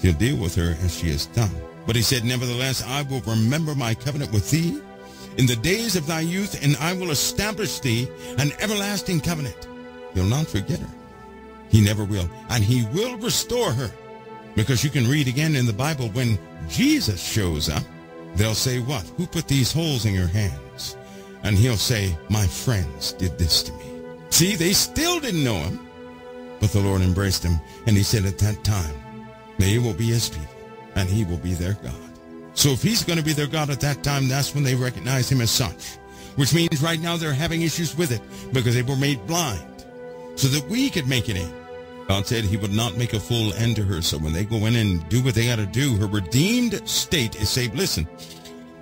he'll deal with her as she has done. But he said, nevertheless, I will remember my covenant with thee in the days of thy youth, and I will establish thee an everlasting covenant. He'll not forget her. He never will. And he will restore her. Because you can read again in the Bible when Jesus shows up, they'll say what? Who put these holes in your hands? And he'll say, my friends did this to me. See, they still didn't know him. But the Lord embraced him. And he said at that time, they will be his people and he will be their God. So if he's going to be their God at that time, that's when they recognize him as such. Which means right now they're having issues with it because they were made blind so that we could make it in. God said he would not make a full end to her. So when they go in and do what they got to do, her redeemed state is saved. Listen,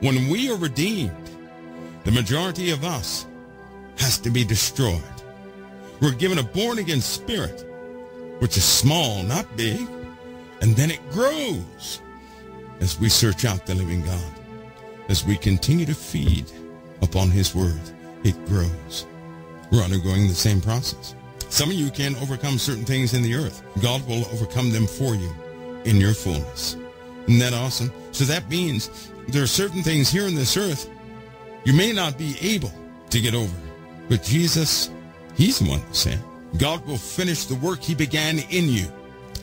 when we are redeemed, the majority of us has to be destroyed. We're given a born-again spirit, which is small, not big, and then it grows as we search out the living God. As we continue to feed upon his word, it grows. We're undergoing the same process. Some of you can't overcome certain things in the earth. God will overcome them for you in your fullness. Isn't that awesome? So that means there are certain things here on this earth you may not be able to get over. But Jesus, he's the one that said, God will finish the work he began in you.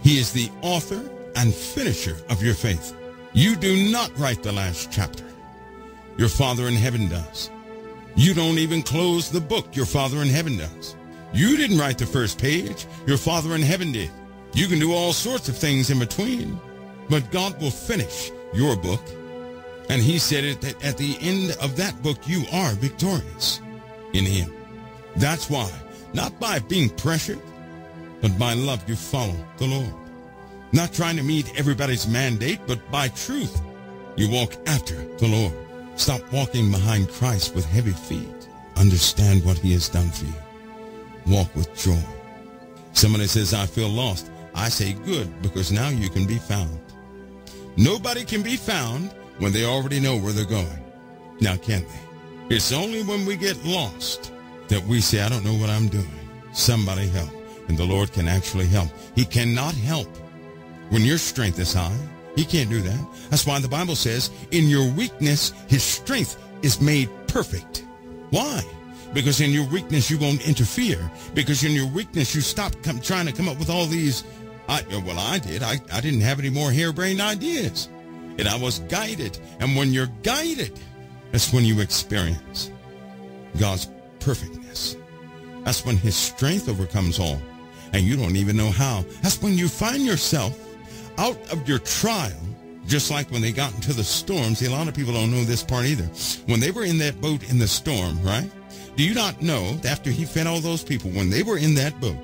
He is the author and finisher of your faith. You do not write the last chapter. Your Father in heaven does. You don't even close the book. Your Father in heaven does. You didn't write the first page. Your Father in heaven did. You can do all sorts of things in between, but God will finish your book. And he said it that at the end of that book, you are victorious in him. That's why, not by being pressured, but by love, you follow the Lord. Not trying to meet everybody's mandate, but by truth, you walk after the Lord. Stop walking behind Christ with heavy feet. Understand what he has done for you walk with joy. Somebody says, I feel lost. I say, good, because now you can be found. Nobody can be found when they already know where they're going. Now, can they? It's only when we get lost that we say, I don't know what I'm doing. Somebody help. And the Lord can actually help. He cannot help when your strength is high. He can't do that. That's why the Bible says, in your weakness, his strength is made perfect. Why? Because in your weakness, you won't interfere. Because in your weakness, you stop come, trying to come up with all these. I, well, I did. I, I didn't have any more harebrained ideas. And I was guided. And when you're guided, that's when you experience God's perfectness. That's when his strength overcomes all. And you don't even know how. That's when you find yourself out of your trial just like when they got into the storm. See, a lot of people don't know this part either. When they were in that boat in the storm, right? Do you not know after he fed all those people, when they were in that boat,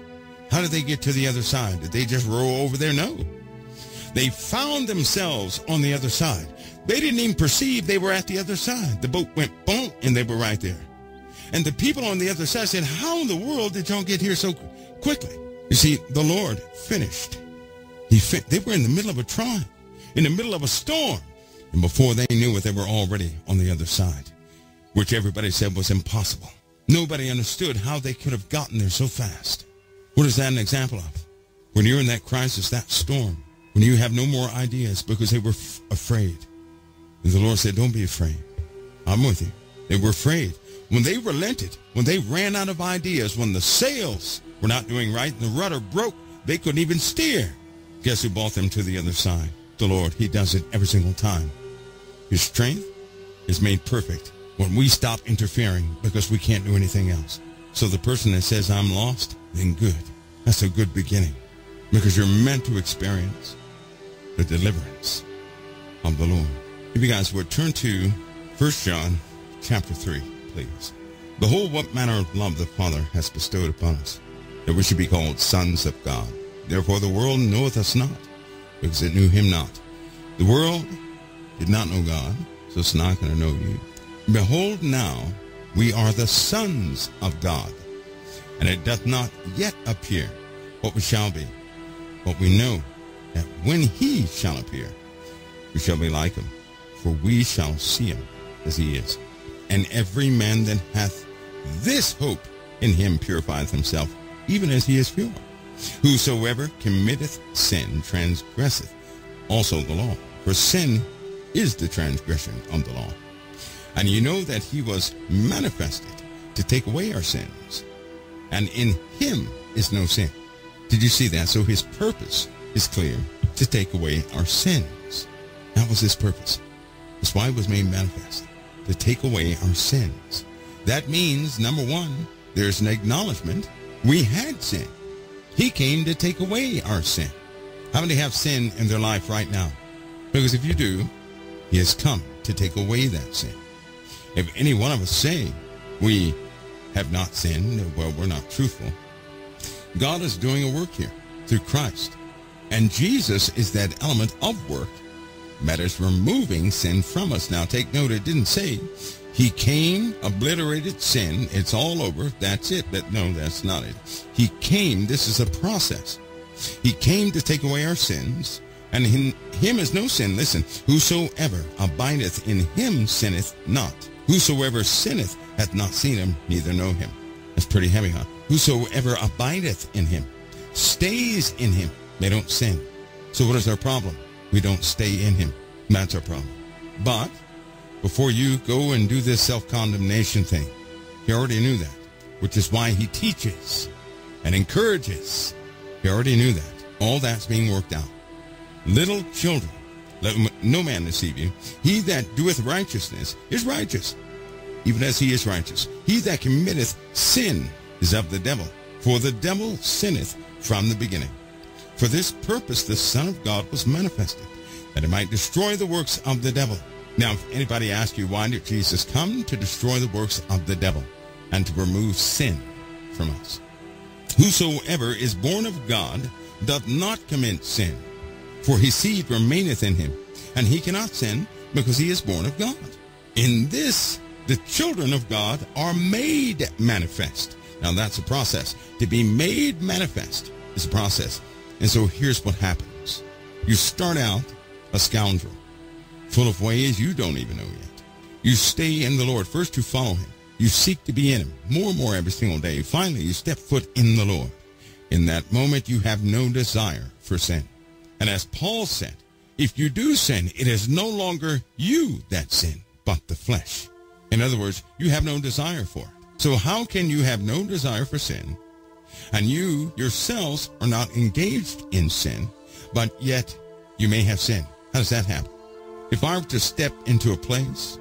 how did they get to the other side? Did they just row over there? No. They found themselves on the other side. They didn't even perceive they were at the other side. The boat went boom, and they were right there. And the people on the other side said, how in the world did y'all get here so quickly? You see, the Lord finished. He fin- They were in the middle of a trial, in the middle of a storm. And before they knew it, they were already on the other side, which everybody said was impossible. Nobody understood how they could have gotten there so fast. What is that an example of? When you're in that crisis, that storm, when you have no more ideas because they were afraid. And the Lord said, don't be afraid. I'm with you. They were afraid. When they relented, when they ran out of ideas, when the sails were not doing right and the rudder broke, they couldn't even steer. Guess who brought them to the other side? The Lord. He does it every single time. His strength is made perfect when we stop interfering because we can't do anything else. So the person that says, I'm lost, then good. That's a good beginning because you're meant to experience the deliverance of the Lord. If you guys would turn to 1 John chapter 3, please. Behold, what manner of love the Father has bestowed upon us, that we should be called sons of God. Therefore the world knoweth us not, because it knew him not. The world did not know God, so it's not going to know you. Behold now, we are the sons of God, and it doth not yet appear what we shall be. But we know that when he shall appear, we shall be like him, for we shall see him as he is. And every man that hath this hope in him purifieth himself, even as he is pure. Whosoever committeth sin transgresseth also the law, for sin is the transgression of the law. And you know that he was manifested to take away our sins. And in him is no sin. Did you see that? So his purpose is clear, to take away our sins. That was his purpose. That's why it was made manifest, to take away our sins. That means, number one, there's an acknowledgement we had sin. He came to take away our sin. How many have sin in their life right now? Because if you do, he has come to take away that sin. If any one of us say we have not sinned, well, we're not truthful. God is doing a work here through Christ. And Jesus is that element of work that is removing sin from us. Now take note, it didn't say he came, obliterated sin, it's all over, that's it. But no, that's not it. He came, this is a process. He came to take away our sins, and in him is no sin. Listen, whosoever abideth in him sinneth not. Whosoever sinneth hath not seen him, neither know him. That's pretty heavy, huh? Whosoever abideth in him, stays in him, they don't sin. So what is our problem? We don't stay in him. That's our problem. But before you go and do this self-condemnation thing, he already knew that, which is why he teaches and encourages. He already knew that. All that's being worked out. Little children, let no man deceive you. He that doeth righteousness is righteous, even as he is righteous. He that committeth sin is of the devil, for the devil sinneth from the beginning. For this purpose the Son of God was manifested, that he might destroy the works of the devil. Now, if anybody asks you, why did Jesus come? To destroy the works of the devil and to remove sin from us. Whosoever is born of God doth not commit sin, for his seed remaineth in him, and he cannot sin because he is born of God. In this, the children of God are made manifest. Now that's a process. To be made manifest is a process. And so here's what happens. You start out a scoundrel, full of ways you don't even know yet. You stay in the Lord. First you follow him. You seek to be in him more and more every single day. Finally, you step foot in the Lord. In that moment, you have no desire for sin. And as Paul said, if you do sin, it is no longer you that sin, but the flesh. In other words, you have no desire for it. So how can you have no desire for sin, and you yourselves are not engaged in sin, but yet you may have sin? How does that happen? If I were to step into a place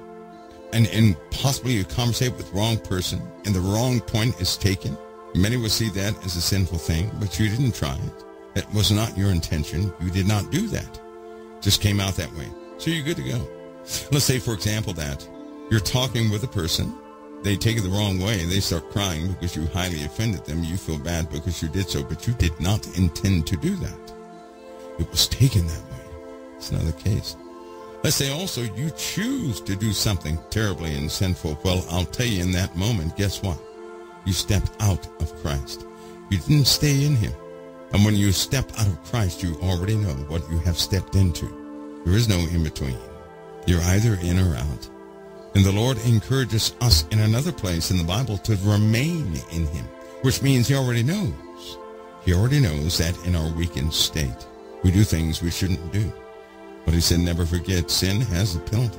and, and possibly conversate with the wrong person and the wrong point is taken, many would see that as a sinful thing, but you didn't try it. It was not your intention. You did not do that. Just came out that way. So you're good to go. Let's say, for example, that you're talking with a person they take it the wrong way. They start crying because you highly offended them. You feel bad because you did so, but you did not intend to do that. It was taken that way. It's not the case. Let's say also you choose to do something terribly and sinful. Well, I'll tell you in that moment, guess what? You stepped out of Christ. You didn't stay in him. And when you step out of Christ, you already know what you have stepped into. There is no in between. You're either in or out. And the Lord encourages us in another place in the Bible to remain in him, which means he already knows. He already knows that in our weakened state, we do things we shouldn't do. But he said, never forget, sin has a penalty,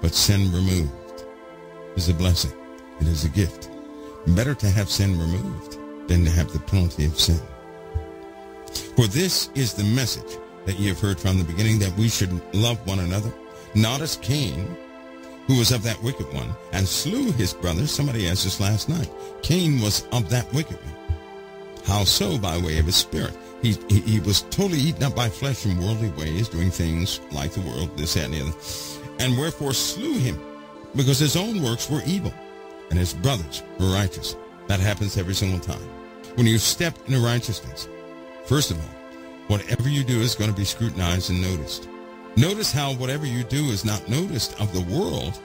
but sin removed is a blessing. It is a gift. Better to have sin removed than to have the penalty of sin. For this is the message that ye have heard from the beginning, that we should love one another, not as Cain, who was of that wicked one, and slew his brother. Somebody asked us last night. Cain was of that wicked one. How so? By way of his spirit. He, he, he, was totally eaten up by flesh and worldly ways, doing things like the world, this, that, and the other. And wherefore slew him, because his own works were evil, and his brothers were righteous. That happens every single time. When you step into righteousness, first of all, whatever you do is going to be scrutinized and noticed. Notice how whatever you do is not noticed of the world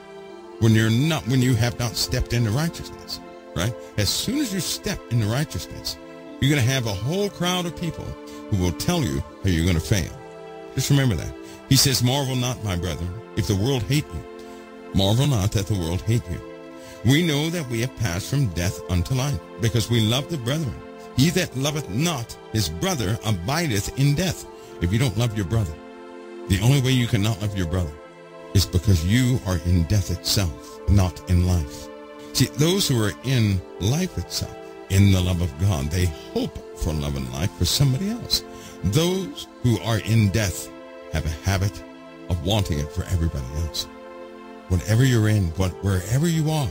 when you're not when you have not stepped into righteousness. Right? As soon as you step into righteousness, you're going to have a whole crowd of people who will tell you how you're going to fail. Just remember that. He says, Marvel not, my brethren, if the world hate you. Marvel not that the world hate you. We know that we have passed from death unto life, because we love the brethren. He that loveth not his brother abideth in death. If you don't love your brother, the only way you cannot love your brother is because you are in death itself, not in life. See, those who are in life itself, in the love of God, they hope for love and life for somebody else. Those who are in death have a habit of wanting it for everybody else. Whatever you're in, what, wherever you are,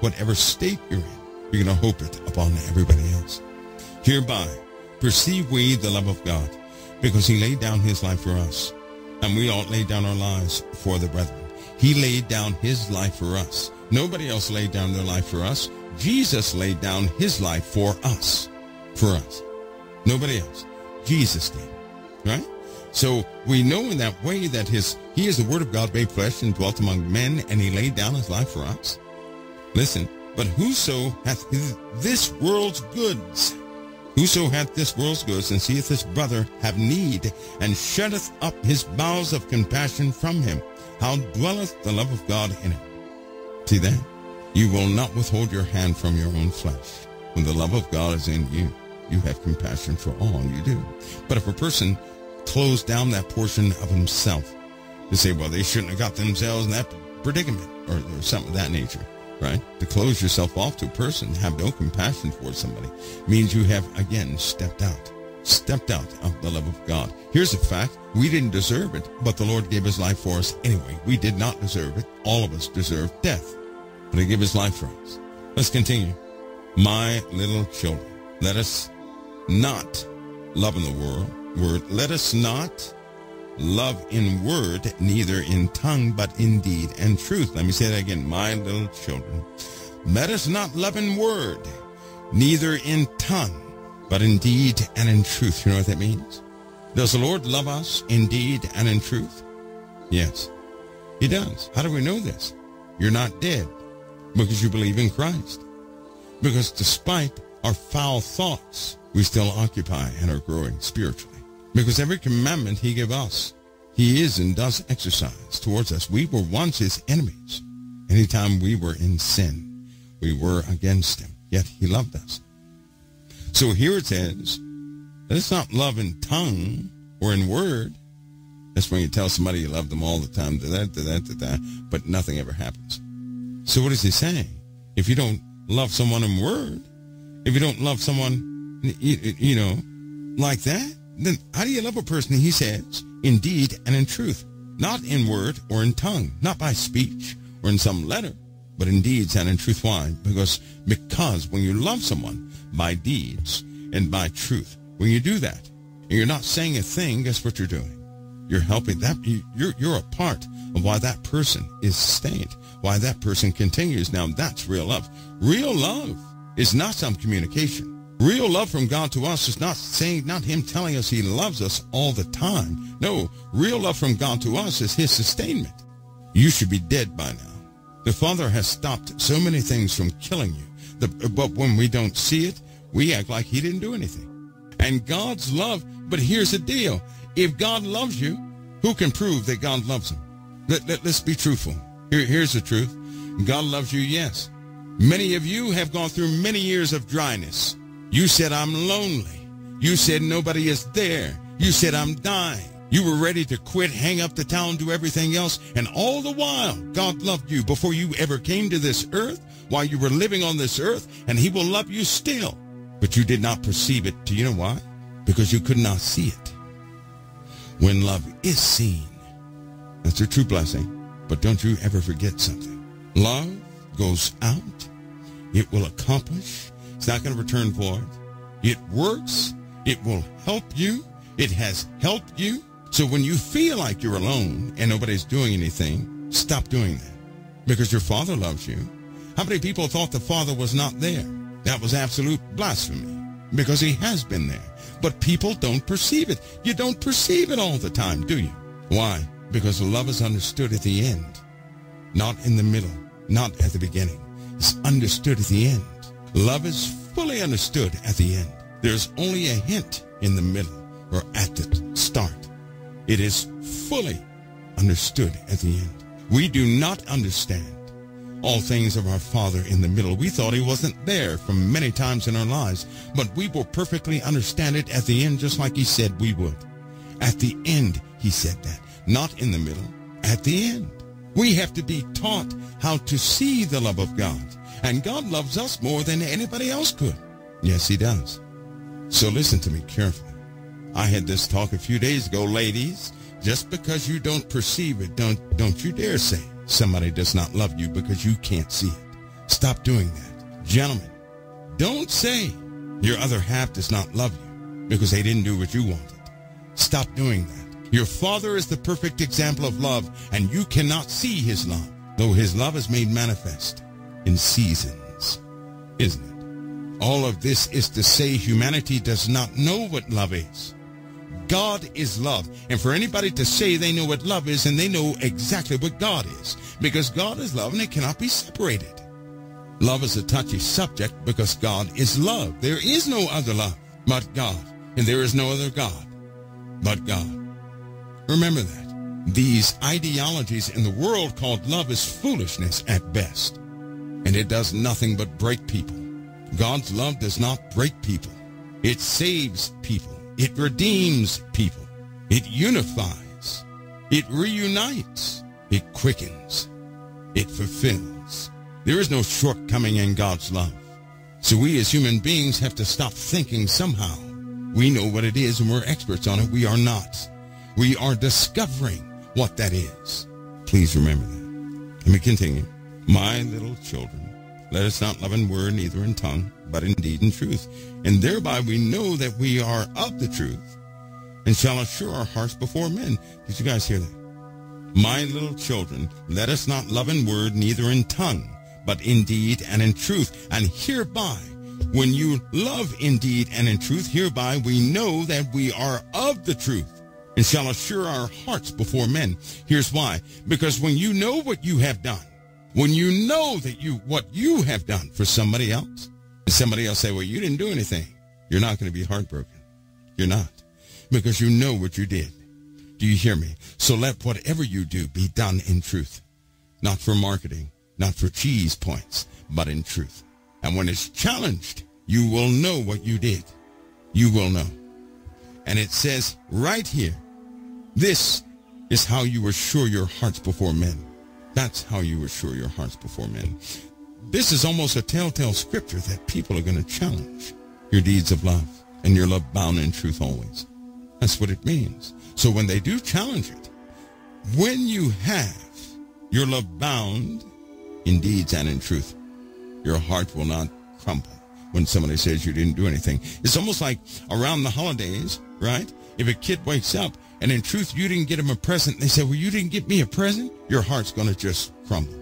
whatever state you're in, you're going to hope it upon everybody else. Hereby perceive we the love of God, because he laid down his life for us, and we ought lay down our lives for the brethren. He laid down his life for us. Nobody else laid down their life for us. Jesus laid down his life for us. For us. Nobody else. Jesus did. Right? So we know in that way that his he is the word of God made flesh and dwelt among men, and he laid down his life for us. Listen, but whoso hath this world's goods, whoso hath this world's goods, and seeth his brother have need, and shutteth up his bowels of compassion from him, how dwelleth the love of God in him? See that? You will not withhold your hand from your own flesh. When the love of God is in you, you have compassion for all you do. But if a person close down that portion of himself to say, well, they shouldn't have got themselves in that predicament or, or something of that nature, right? To close yourself off to a person, have no compassion for somebody, means you have, again, stepped out. Stepped out of the love of God. Here's a fact. We didn't deserve it, but the Lord gave his life for us anyway. We did not deserve it. All of us deserve death. He gave his life for us. Let's continue. My little children, let us not love in the world word. Let us not love in word, neither in tongue, but in deed and truth. Let me say that again, my little children. Let us not love in word, neither in tongue, but in deed and in truth. You know what that means? Does the Lord love us in deed and in truth? Yes, he does. How do we know this? You're not dead because you believe in Christ. Because despite our foul thoughts, we still occupy and are growing spiritually. Because every commandment he gave us, he is and does exercise towards us. We were once his enemies. Anytime we were in sin, we were against him. Yet he loved us. So here it says, let us not love in tongue or in word. That's when you tell somebody you love them all the time, da, da, da, da, da, but nothing ever happens. So what is he saying? If you don't love someone in word, if you don't love someone, you, you know, like that, then how do you love a person, he says, in deed and in truth, not in word or in tongue, not by speech or in some letter, but in deeds and in truth. Why? Because, because when you love someone by deeds and by truth, when you do that, and you're not saying a thing, guess what you're doing? You're helping that, you're, you're a part of why that person is sustained, why that person continues. Now that's real love. Real love is not some communication. Real love from God to us is not saying, not him telling us he loves us all the time. No, real love from God to us is his sustainment. You should be dead by now. The Father has stopped so many things from killing you. The, but when we don't see it, we act like he didn't do anything. And God's love, but here's the deal. If God loves you, who can prove that God loves him? Let, let, us be truthful. Here, here's the truth. God loves you, yes. Many of you have gone through many years of dryness. You said, I'm lonely. You said, nobody is there. You said, I'm dying. You were ready to quit, hang up the towel, and do everything else. And all the while, God loved you before you ever came to this earth, while you were living on this earth, and he will love you still. But you did not perceive it. Do you know why? Because you could not see it. When love is seen, that's a true blessing. But don't you ever forget something. Love goes out. It will accomplish it's not going to return void. It works. It will help you. It has helped you. So when you feel like you're alone and nobody's doing anything, stop doing that because your father loves you. How many people thought the father was not there? That was absolute blasphemy because he has been there. But people don't perceive it. You don't perceive it all the time, do you? Why? Because love is understood at the end, not in the middle, not at the beginning. It's understood at the end. Love is fully understood at the end. There's only a hint in the middle or at the start. It is fully understood at the end. We do not understand all things of our Father in the middle. We thought he wasn't there from many times in our lives, but we will perfectly understand it at the end just like he said we would. At the end, he said that. Not in the middle, at the end. We have to be taught how to see the love of God. And God loves us more than anybody else could. Yes, he does. So listen to me carefully. I had this talk a few days ago, ladies. Just because you don't perceive it, don't, don't you dare say somebody does not love you because you can't see it. Stop doing that. Gentlemen, don't say your other half does not love you because they didn't do what you wanted. Stop doing that. Your father is the perfect example of love, and you cannot see his love, though his love is made manifest in seasons, isn't it? All of this is to say humanity does not know what love is. God is love. And for anybody to say they know what love is and they know exactly what God is, because God is love and it cannot be separated. Love is a touchy subject because God is love. There is no other love but God, and there is no other God but God. Remember that. These ideologies in the world called love is foolishness at best, and it does nothing but break people. God's love does not break people. It saves people. It redeems people. It unifies. It reunites. It quickens. It fulfills. There is no shortcoming in God's love. So we as human beings have to stop thinking somehow we know what it is and we're experts on it. We are not. We are discovering what that is. Please remember that. Let me continue. My little children, let us not love in word, neither in tongue, but in deed and truth. And thereby we know that we are of the truth and shall assure our hearts before men. Did you guys hear that? My little children, let us not love in word, neither in tongue, but in deed and in truth. And hereby, when you love in deed and in truth, hereby we know that we are of the truth and shall assure our hearts before men. Here's why. Because when you know what you have done, when you know that you, what you have done for somebody else, and somebody else say, well, you didn't do anything, you're not going to be heartbroken. You're not. Because you know what you did. Do you hear me? So let whatever you do be done in truth. Not for marketing, not for cheese points, but in truth. And when it's challenged, you will know what you did. You will know. And it says right here, this is how you assure your hearts before men. That's how you assure your hearts before men. This is almost a telltale scripture that people are going to challenge your deeds of love and your love bound in truth always. That's what it means. So when they do challenge it, when you have your love bound in deeds and in truth, your heart will not crumble when somebody says you didn't do anything. It's almost like around the holidays, right? If a kid wakes up and in truth you didn't get them a present, they say, well, you didn't get me a present, your heart's going to just crumble.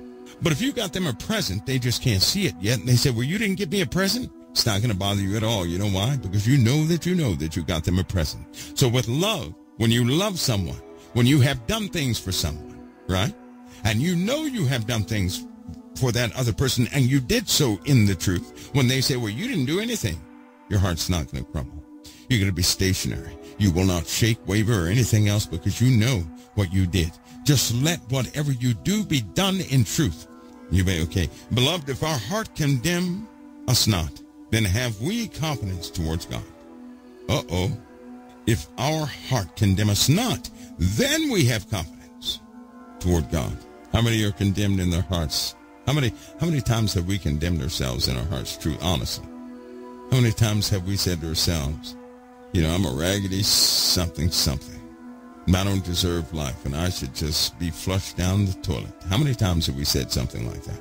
But if you got them a present, they just can't see it yet. And they say, well, you didn't get me a present. It's not going to bother you at all. You know why? Because you know that you know that you got them a present. So with love, when you love someone, when you have done things for someone, right? And you know you have done things for that other person and you did so in the truth. When they say, well, you didn't do anything, your heart's not going to crumble. You're going to be stationary. You will not shake, waver, or anything else because you know what you did. Just let whatever you do be done in truth. You may, okay. Beloved, if our heart condemn us not, then have we confidence towards God. Uh-oh. If our heart condemn us not, then we have confidence toward God. How many are condemned in their hearts? How many how many times have we condemned ourselves in our hearts, true, honestly? How many times have we said to ourselves, you know, I'm a raggedy something something. I don't deserve life and I should just be flushed down the toilet. How many times have we said something like that?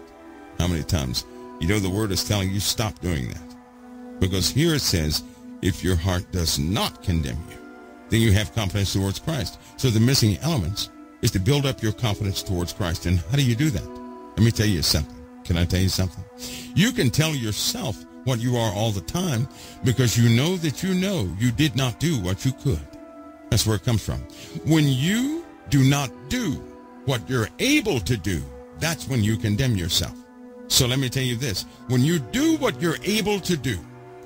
How many times? You know, the word is telling you stop doing that. Because here it says, if your heart does not condemn you, then you have confidence towards Christ. So the missing elements is to build up your confidence towards Christ. And how do you do that? Let me tell you something. Can I tell you something? You can tell yourself what you are all the time because you know that you know you did not do what you could. That's where it comes from. When you do not do what you're able to do, that's when you condemn yourself. So let me tell you this. When you do what you're able to do,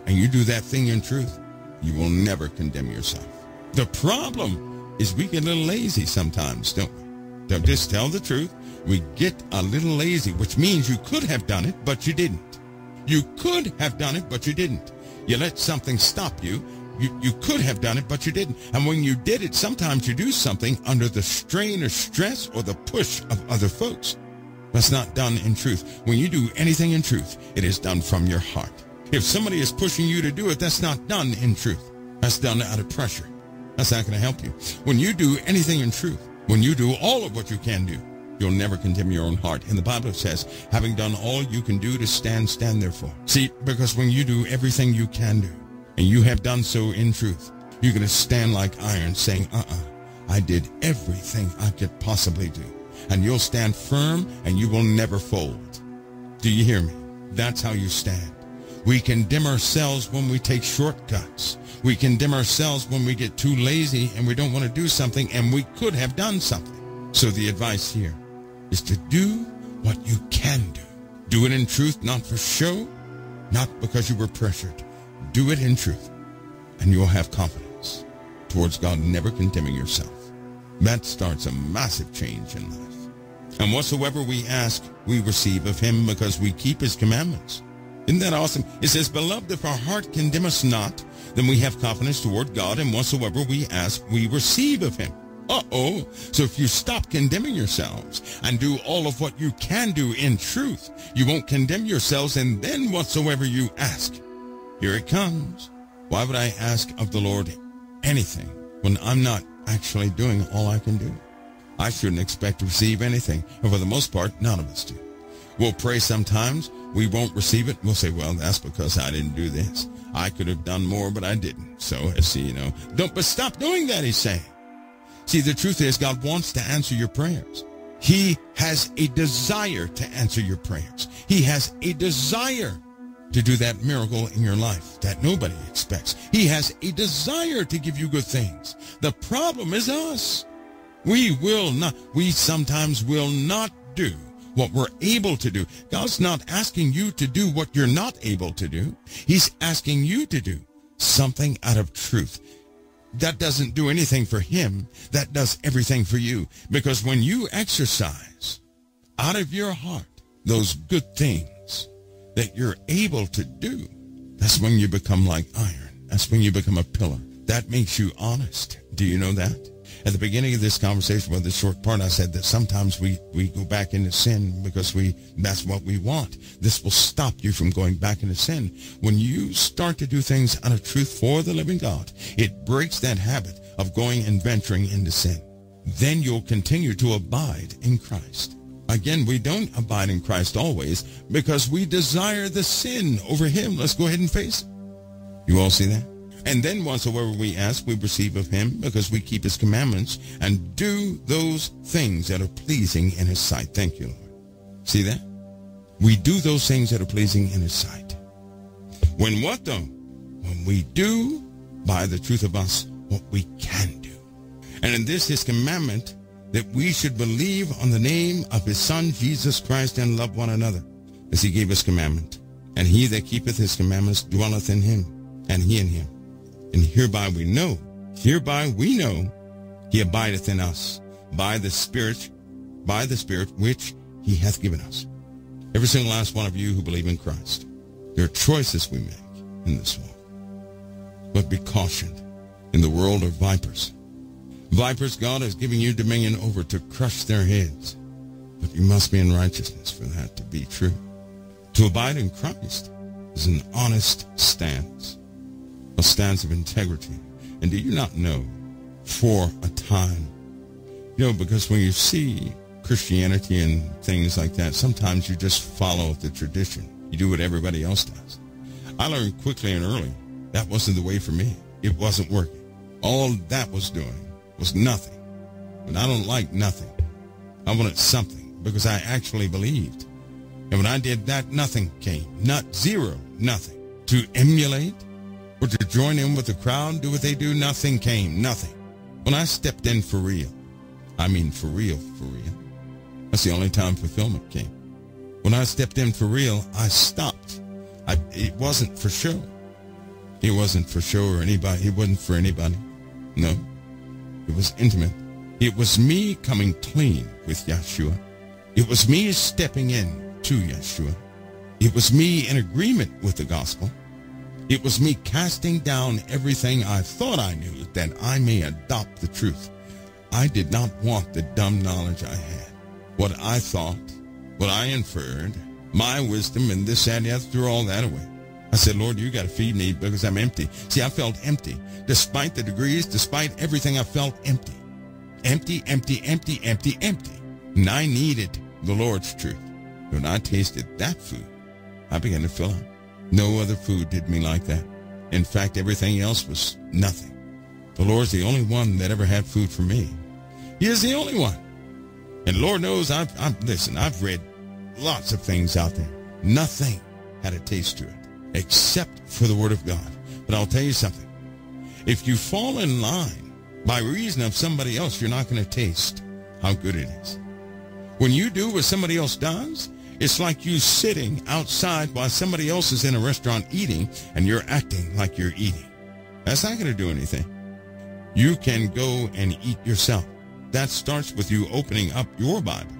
and you do that thing in truth, you will never condemn yourself. The problem is we get a little lazy sometimes, don't we? Don't just tell the truth we get a little lazy, which means you could have done it, but you didn't. You could have done it, but you didn't. You let something stop you. You, you could have done it, but you didn't. And when you did it, sometimes you do something under the strain or stress or the push of other folks. That's not done in truth. When you do anything in truth, it is done from your heart. If somebody is pushing you to do it, that's not done in truth. That's done out of pressure. That's not going to help you. When you do anything in truth, when you do all of what you can do, you'll never condemn your own heart. And the Bible says, having done all you can do to stand, stand therefore. See, because when you do everything you can do, and you have done so in truth, you're going to stand like iron saying, uh-uh, I did everything I could possibly do. And you'll stand firm and you will never fold. Do you hear me? That's how you stand. We condemn ourselves when we take shortcuts. We condemn ourselves when we get too lazy and we don't want to do something and we could have done something. So the advice here is to do what you can do. Do it in truth, not for show, not because you were pressured. Do it in truth, and you will have confidence towards God, never condemning yourself. That starts a massive change in life. And whatsoever we ask, we receive of him because we keep his commandments. Isn't that awesome? It says, Beloved, if our heart condemn us not, then we have confidence toward God, and whatsoever we ask, we receive of him. Uh-oh. So if you stop condemning yourselves and do all of what you can do in truth, you won't condemn yourselves, and then whatsoever you ask, here it comes. Why would I ask of the Lord anything when I'm not actually doing all I can do? I shouldn't expect to receive anything, and for the most part, none of us do. We'll pray sometimes, we won't receive it. We'll say, well, that's because I didn't do this. I could have done more, but I didn't. So, see, you know, don't, but stop doing that, he's saying. See, the truth is God wants to answer your prayers. He has a desire to answer your prayers. He has a desire to do that miracle in your life that nobody expects. He has a desire to give you good things. The problem is us. We will not, we sometimes will not do what we're able to do. God's not asking you to do what you're not able to do. He's asking you to do something out of truth. That doesn't do anything for him. That does everything for you. Because when you exercise out of your heart those good things that you're able to do, that's when you become like iron. That's when you become a pillar. That makes you honest. Do you know that? At the beginning of this conversation, with this short part, I said that sometimes we, we go back into sin because we that's what we want. This will stop you from going back into sin. When you start to do things out of truth for the living God, it breaks that habit of going and venturing into sin. Then you'll continue to abide in Christ. Again, we don't abide in Christ always because we desire the sin over him. Let's go ahead and face it. You all see that? And then whatsoever we ask, we receive of him because we keep his commandments and do those things that are pleasing in his sight. Thank you, Lord. See that? We do those things that are pleasing in his sight. When what though? When we do by the truth of us what we can do. And in this his commandment that we should believe on the name of his son Jesus Christ and love one another as he gave us commandment. And he that keepeth his commandments dwelleth in him, and he in him. And hereby we know, hereby we know, he abideth in us by the Spirit, by the Spirit which he hath given us. Every single last one of you who believe in Christ, there are choices we make in this walk. But be cautioned. In the world are vipers. Vipers, God is giving you dominion over to crush their heads. But you must be in righteousness for that to be true. To abide in Christ is an honest stance a stance of integrity. And do you not know for a time? You know, because when you see Christianity and things like that, sometimes you just follow the tradition. You do what everybody else does. I learned quickly and early that wasn't the way for me. It wasn't working. All that was doing was nothing. And I don't like nothing. I wanted something because I actually believed. And when I did that, nothing came. Not zero, nothing. To emulate or to join in with the crowd, do what they do, nothing came, nothing. When I stepped in for real, I mean for real, for real, that's the only time fulfillment came. When I stepped in for real, I stopped. I, it wasn't for show. It wasn't for show or anybody. It wasn't for anybody. No. It was intimate. It was me coming clean with Yeshua. It was me stepping in to Yeshua. It was me in agreement with the gospel. It was me casting down everything I thought I knew that I may adopt the truth. I did not want the dumb knowledge I had. What I thought, what I inferred, my wisdom and this and that, threw all that away. I said, Lord, you got to feed me because I'm empty. See, I felt empty. Despite the degrees, despite everything, I felt empty. Empty, empty, empty, empty, empty. And I needed the Lord's truth. When I tasted that food, I began to fill up. No other food did me like that. In fact, everything else was nothing. The Lord's the only one that ever had food for me. He is the only one. And Lord knows I've, I've listen, I've read lots of things out there. Nothing had a taste to it except for the word of God. But I'll tell you something. If you fall in line by reason of somebody else, you're not going to taste how good it is. When you do what somebody else does, it's like you sitting outside while somebody else is in a restaurant eating and you're acting like you're eating. That's not going to do anything. You can go and eat yourself. That starts with you opening up your Bible.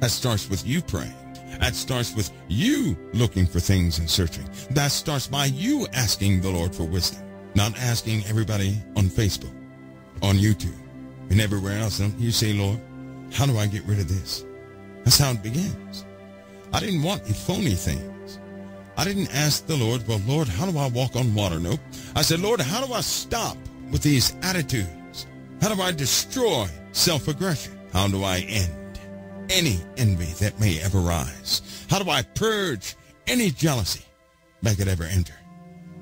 That starts with you praying. That starts with you looking for things and searching. That starts by you asking the Lord for wisdom, not asking everybody on Facebook, on YouTube, and everywhere else. You say, Lord, how do I get rid of this? That's how it begins. I didn't want phony things. I didn't ask the Lord, well, Lord, how do I walk on water? Nope. I said, Lord, how do I stop with these attitudes? How do I destroy self-aggression? How do I end any envy that may ever rise? How do I purge any jealousy that could ever enter?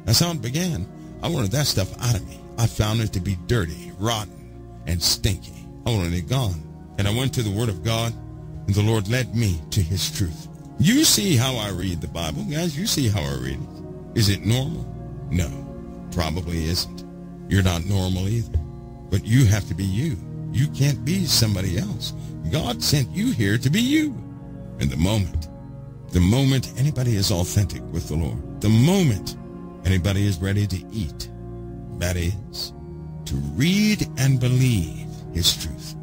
That's how it began. I wanted that stuff out of me. I found it to be dirty, rotten, and stinky. I wanted it gone. And I went to the Word of God, and the Lord led me to His truth. You see how I read the Bible, guys. You see how I read it. Is it normal? No, probably isn't. You're not normal either. But you have to be you. You can't be somebody else. God sent you here to be you. And the moment, the moment anybody is authentic with the Lord, the moment anybody is ready to eat, that is, to read and believe his truth.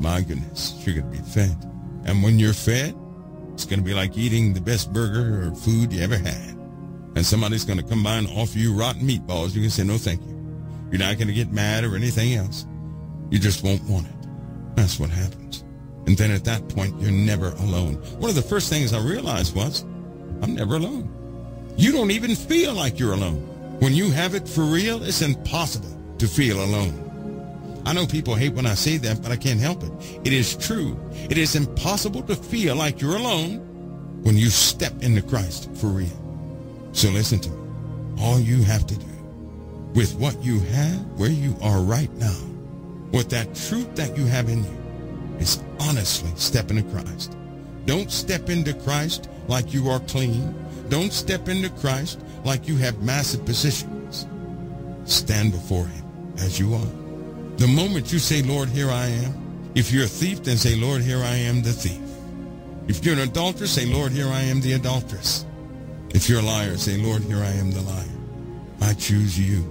My goodness, you're going to be fed. And when you're fed, it's going to be like eating the best burger or food you ever had. And somebody's going to come by and offer you rotten meatballs. You can say, no, thank you. You're not going to get mad or anything else. You just won't want it. That's what happens. And then at that point, you're never alone. One of the first things I realized was, I'm never alone. You don't even feel like you're alone. When you have it for real, it's impossible to feel alone. I know people hate when I say that, but I can't help it. It is true. It is impossible to feel like you're alone when you step into Christ for real. So listen to me. All you have to do with what you have, where you are right now, with that truth that you have in you, is honestly step into Christ. Don't step into Christ like you are clean. Don't step into Christ like you have massive positions. Stand before him as you are. The moment you say, Lord, here I am. If you're a thief, then say, Lord, here I am, the thief. If you're an adulteress, say, Lord, here I am, the adulteress. If you're a liar, say, Lord, here I am, the liar. I choose you.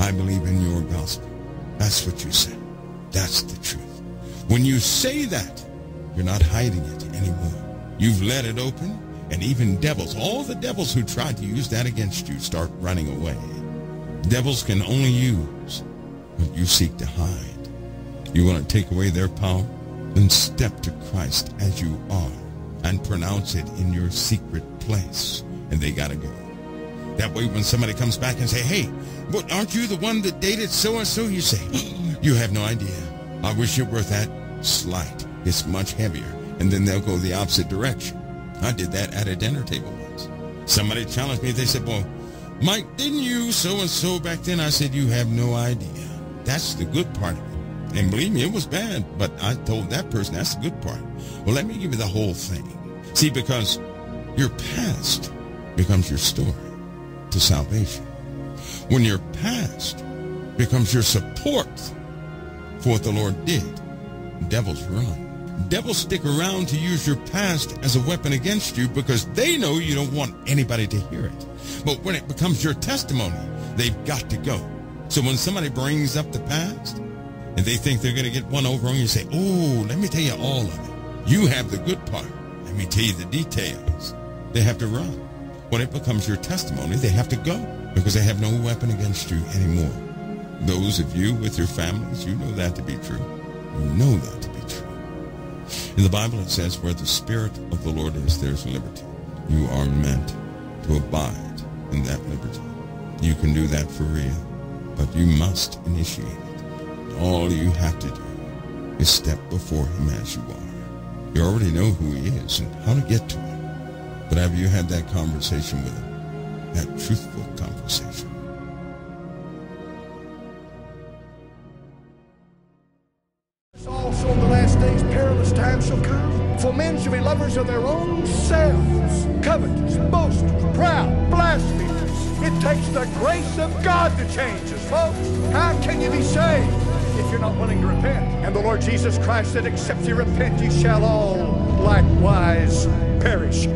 I believe in your gospel. That's what you say. That's the truth. When you say that, you're not hiding it anymore. You've let it open, and even devils, all the devils who tried to use that against you, start running away. Devils can only use what you seek to hide. You want to take away their power? Then step to Christ as you are and pronounce it in your secret place. And they got to go. That way when somebody comes back and say, hey, but aren't you the one that dated so-and-so? You say, oh, you have no idea. I wish it were that slight. It's much heavier. And then they'll go the opposite direction. I did that at a dinner table once. Somebody challenged me. They said, well, Mike, didn't you so-and-so back then? I said, you have no idea. That's the good part of it. And believe me, it was bad, but I told that person that's the good part. Well, let me give you the whole thing. See, because your past becomes your story to salvation. When your past becomes your support for what the Lord did, devils run. Devils stick around to use your past as a weapon against you because they know you don't want anybody to hear it. But when it becomes your testimony, they've got to go. So when somebody brings up the past and they think they're going to get one over on you, say, oh, let me tell you all of it. You have the good part. Let me tell you the details. They have to run. When it becomes your testimony, they have to go because they have no weapon against you anymore. Those of you with your families, you know that to be true. You know that to be true. In the Bible it says, where the Spirit of the Lord is, there's liberty. You are meant to abide in that liberty. You can do that for real, but you must initiate it. All you have to do is step before him as you are. You already know who he is and how to get to him. But have you had that conversation with him? That truthful conversation. Also in the last days perilous times shall come. For men shall be lovers of their own selves, covetous, boasters, proud, blasphemers. It takes the grace of God to change us, folks. How can you be saved if you're not willing to repent? And the Lord Jesus Christ said, except you repent, you shall all likewise perish.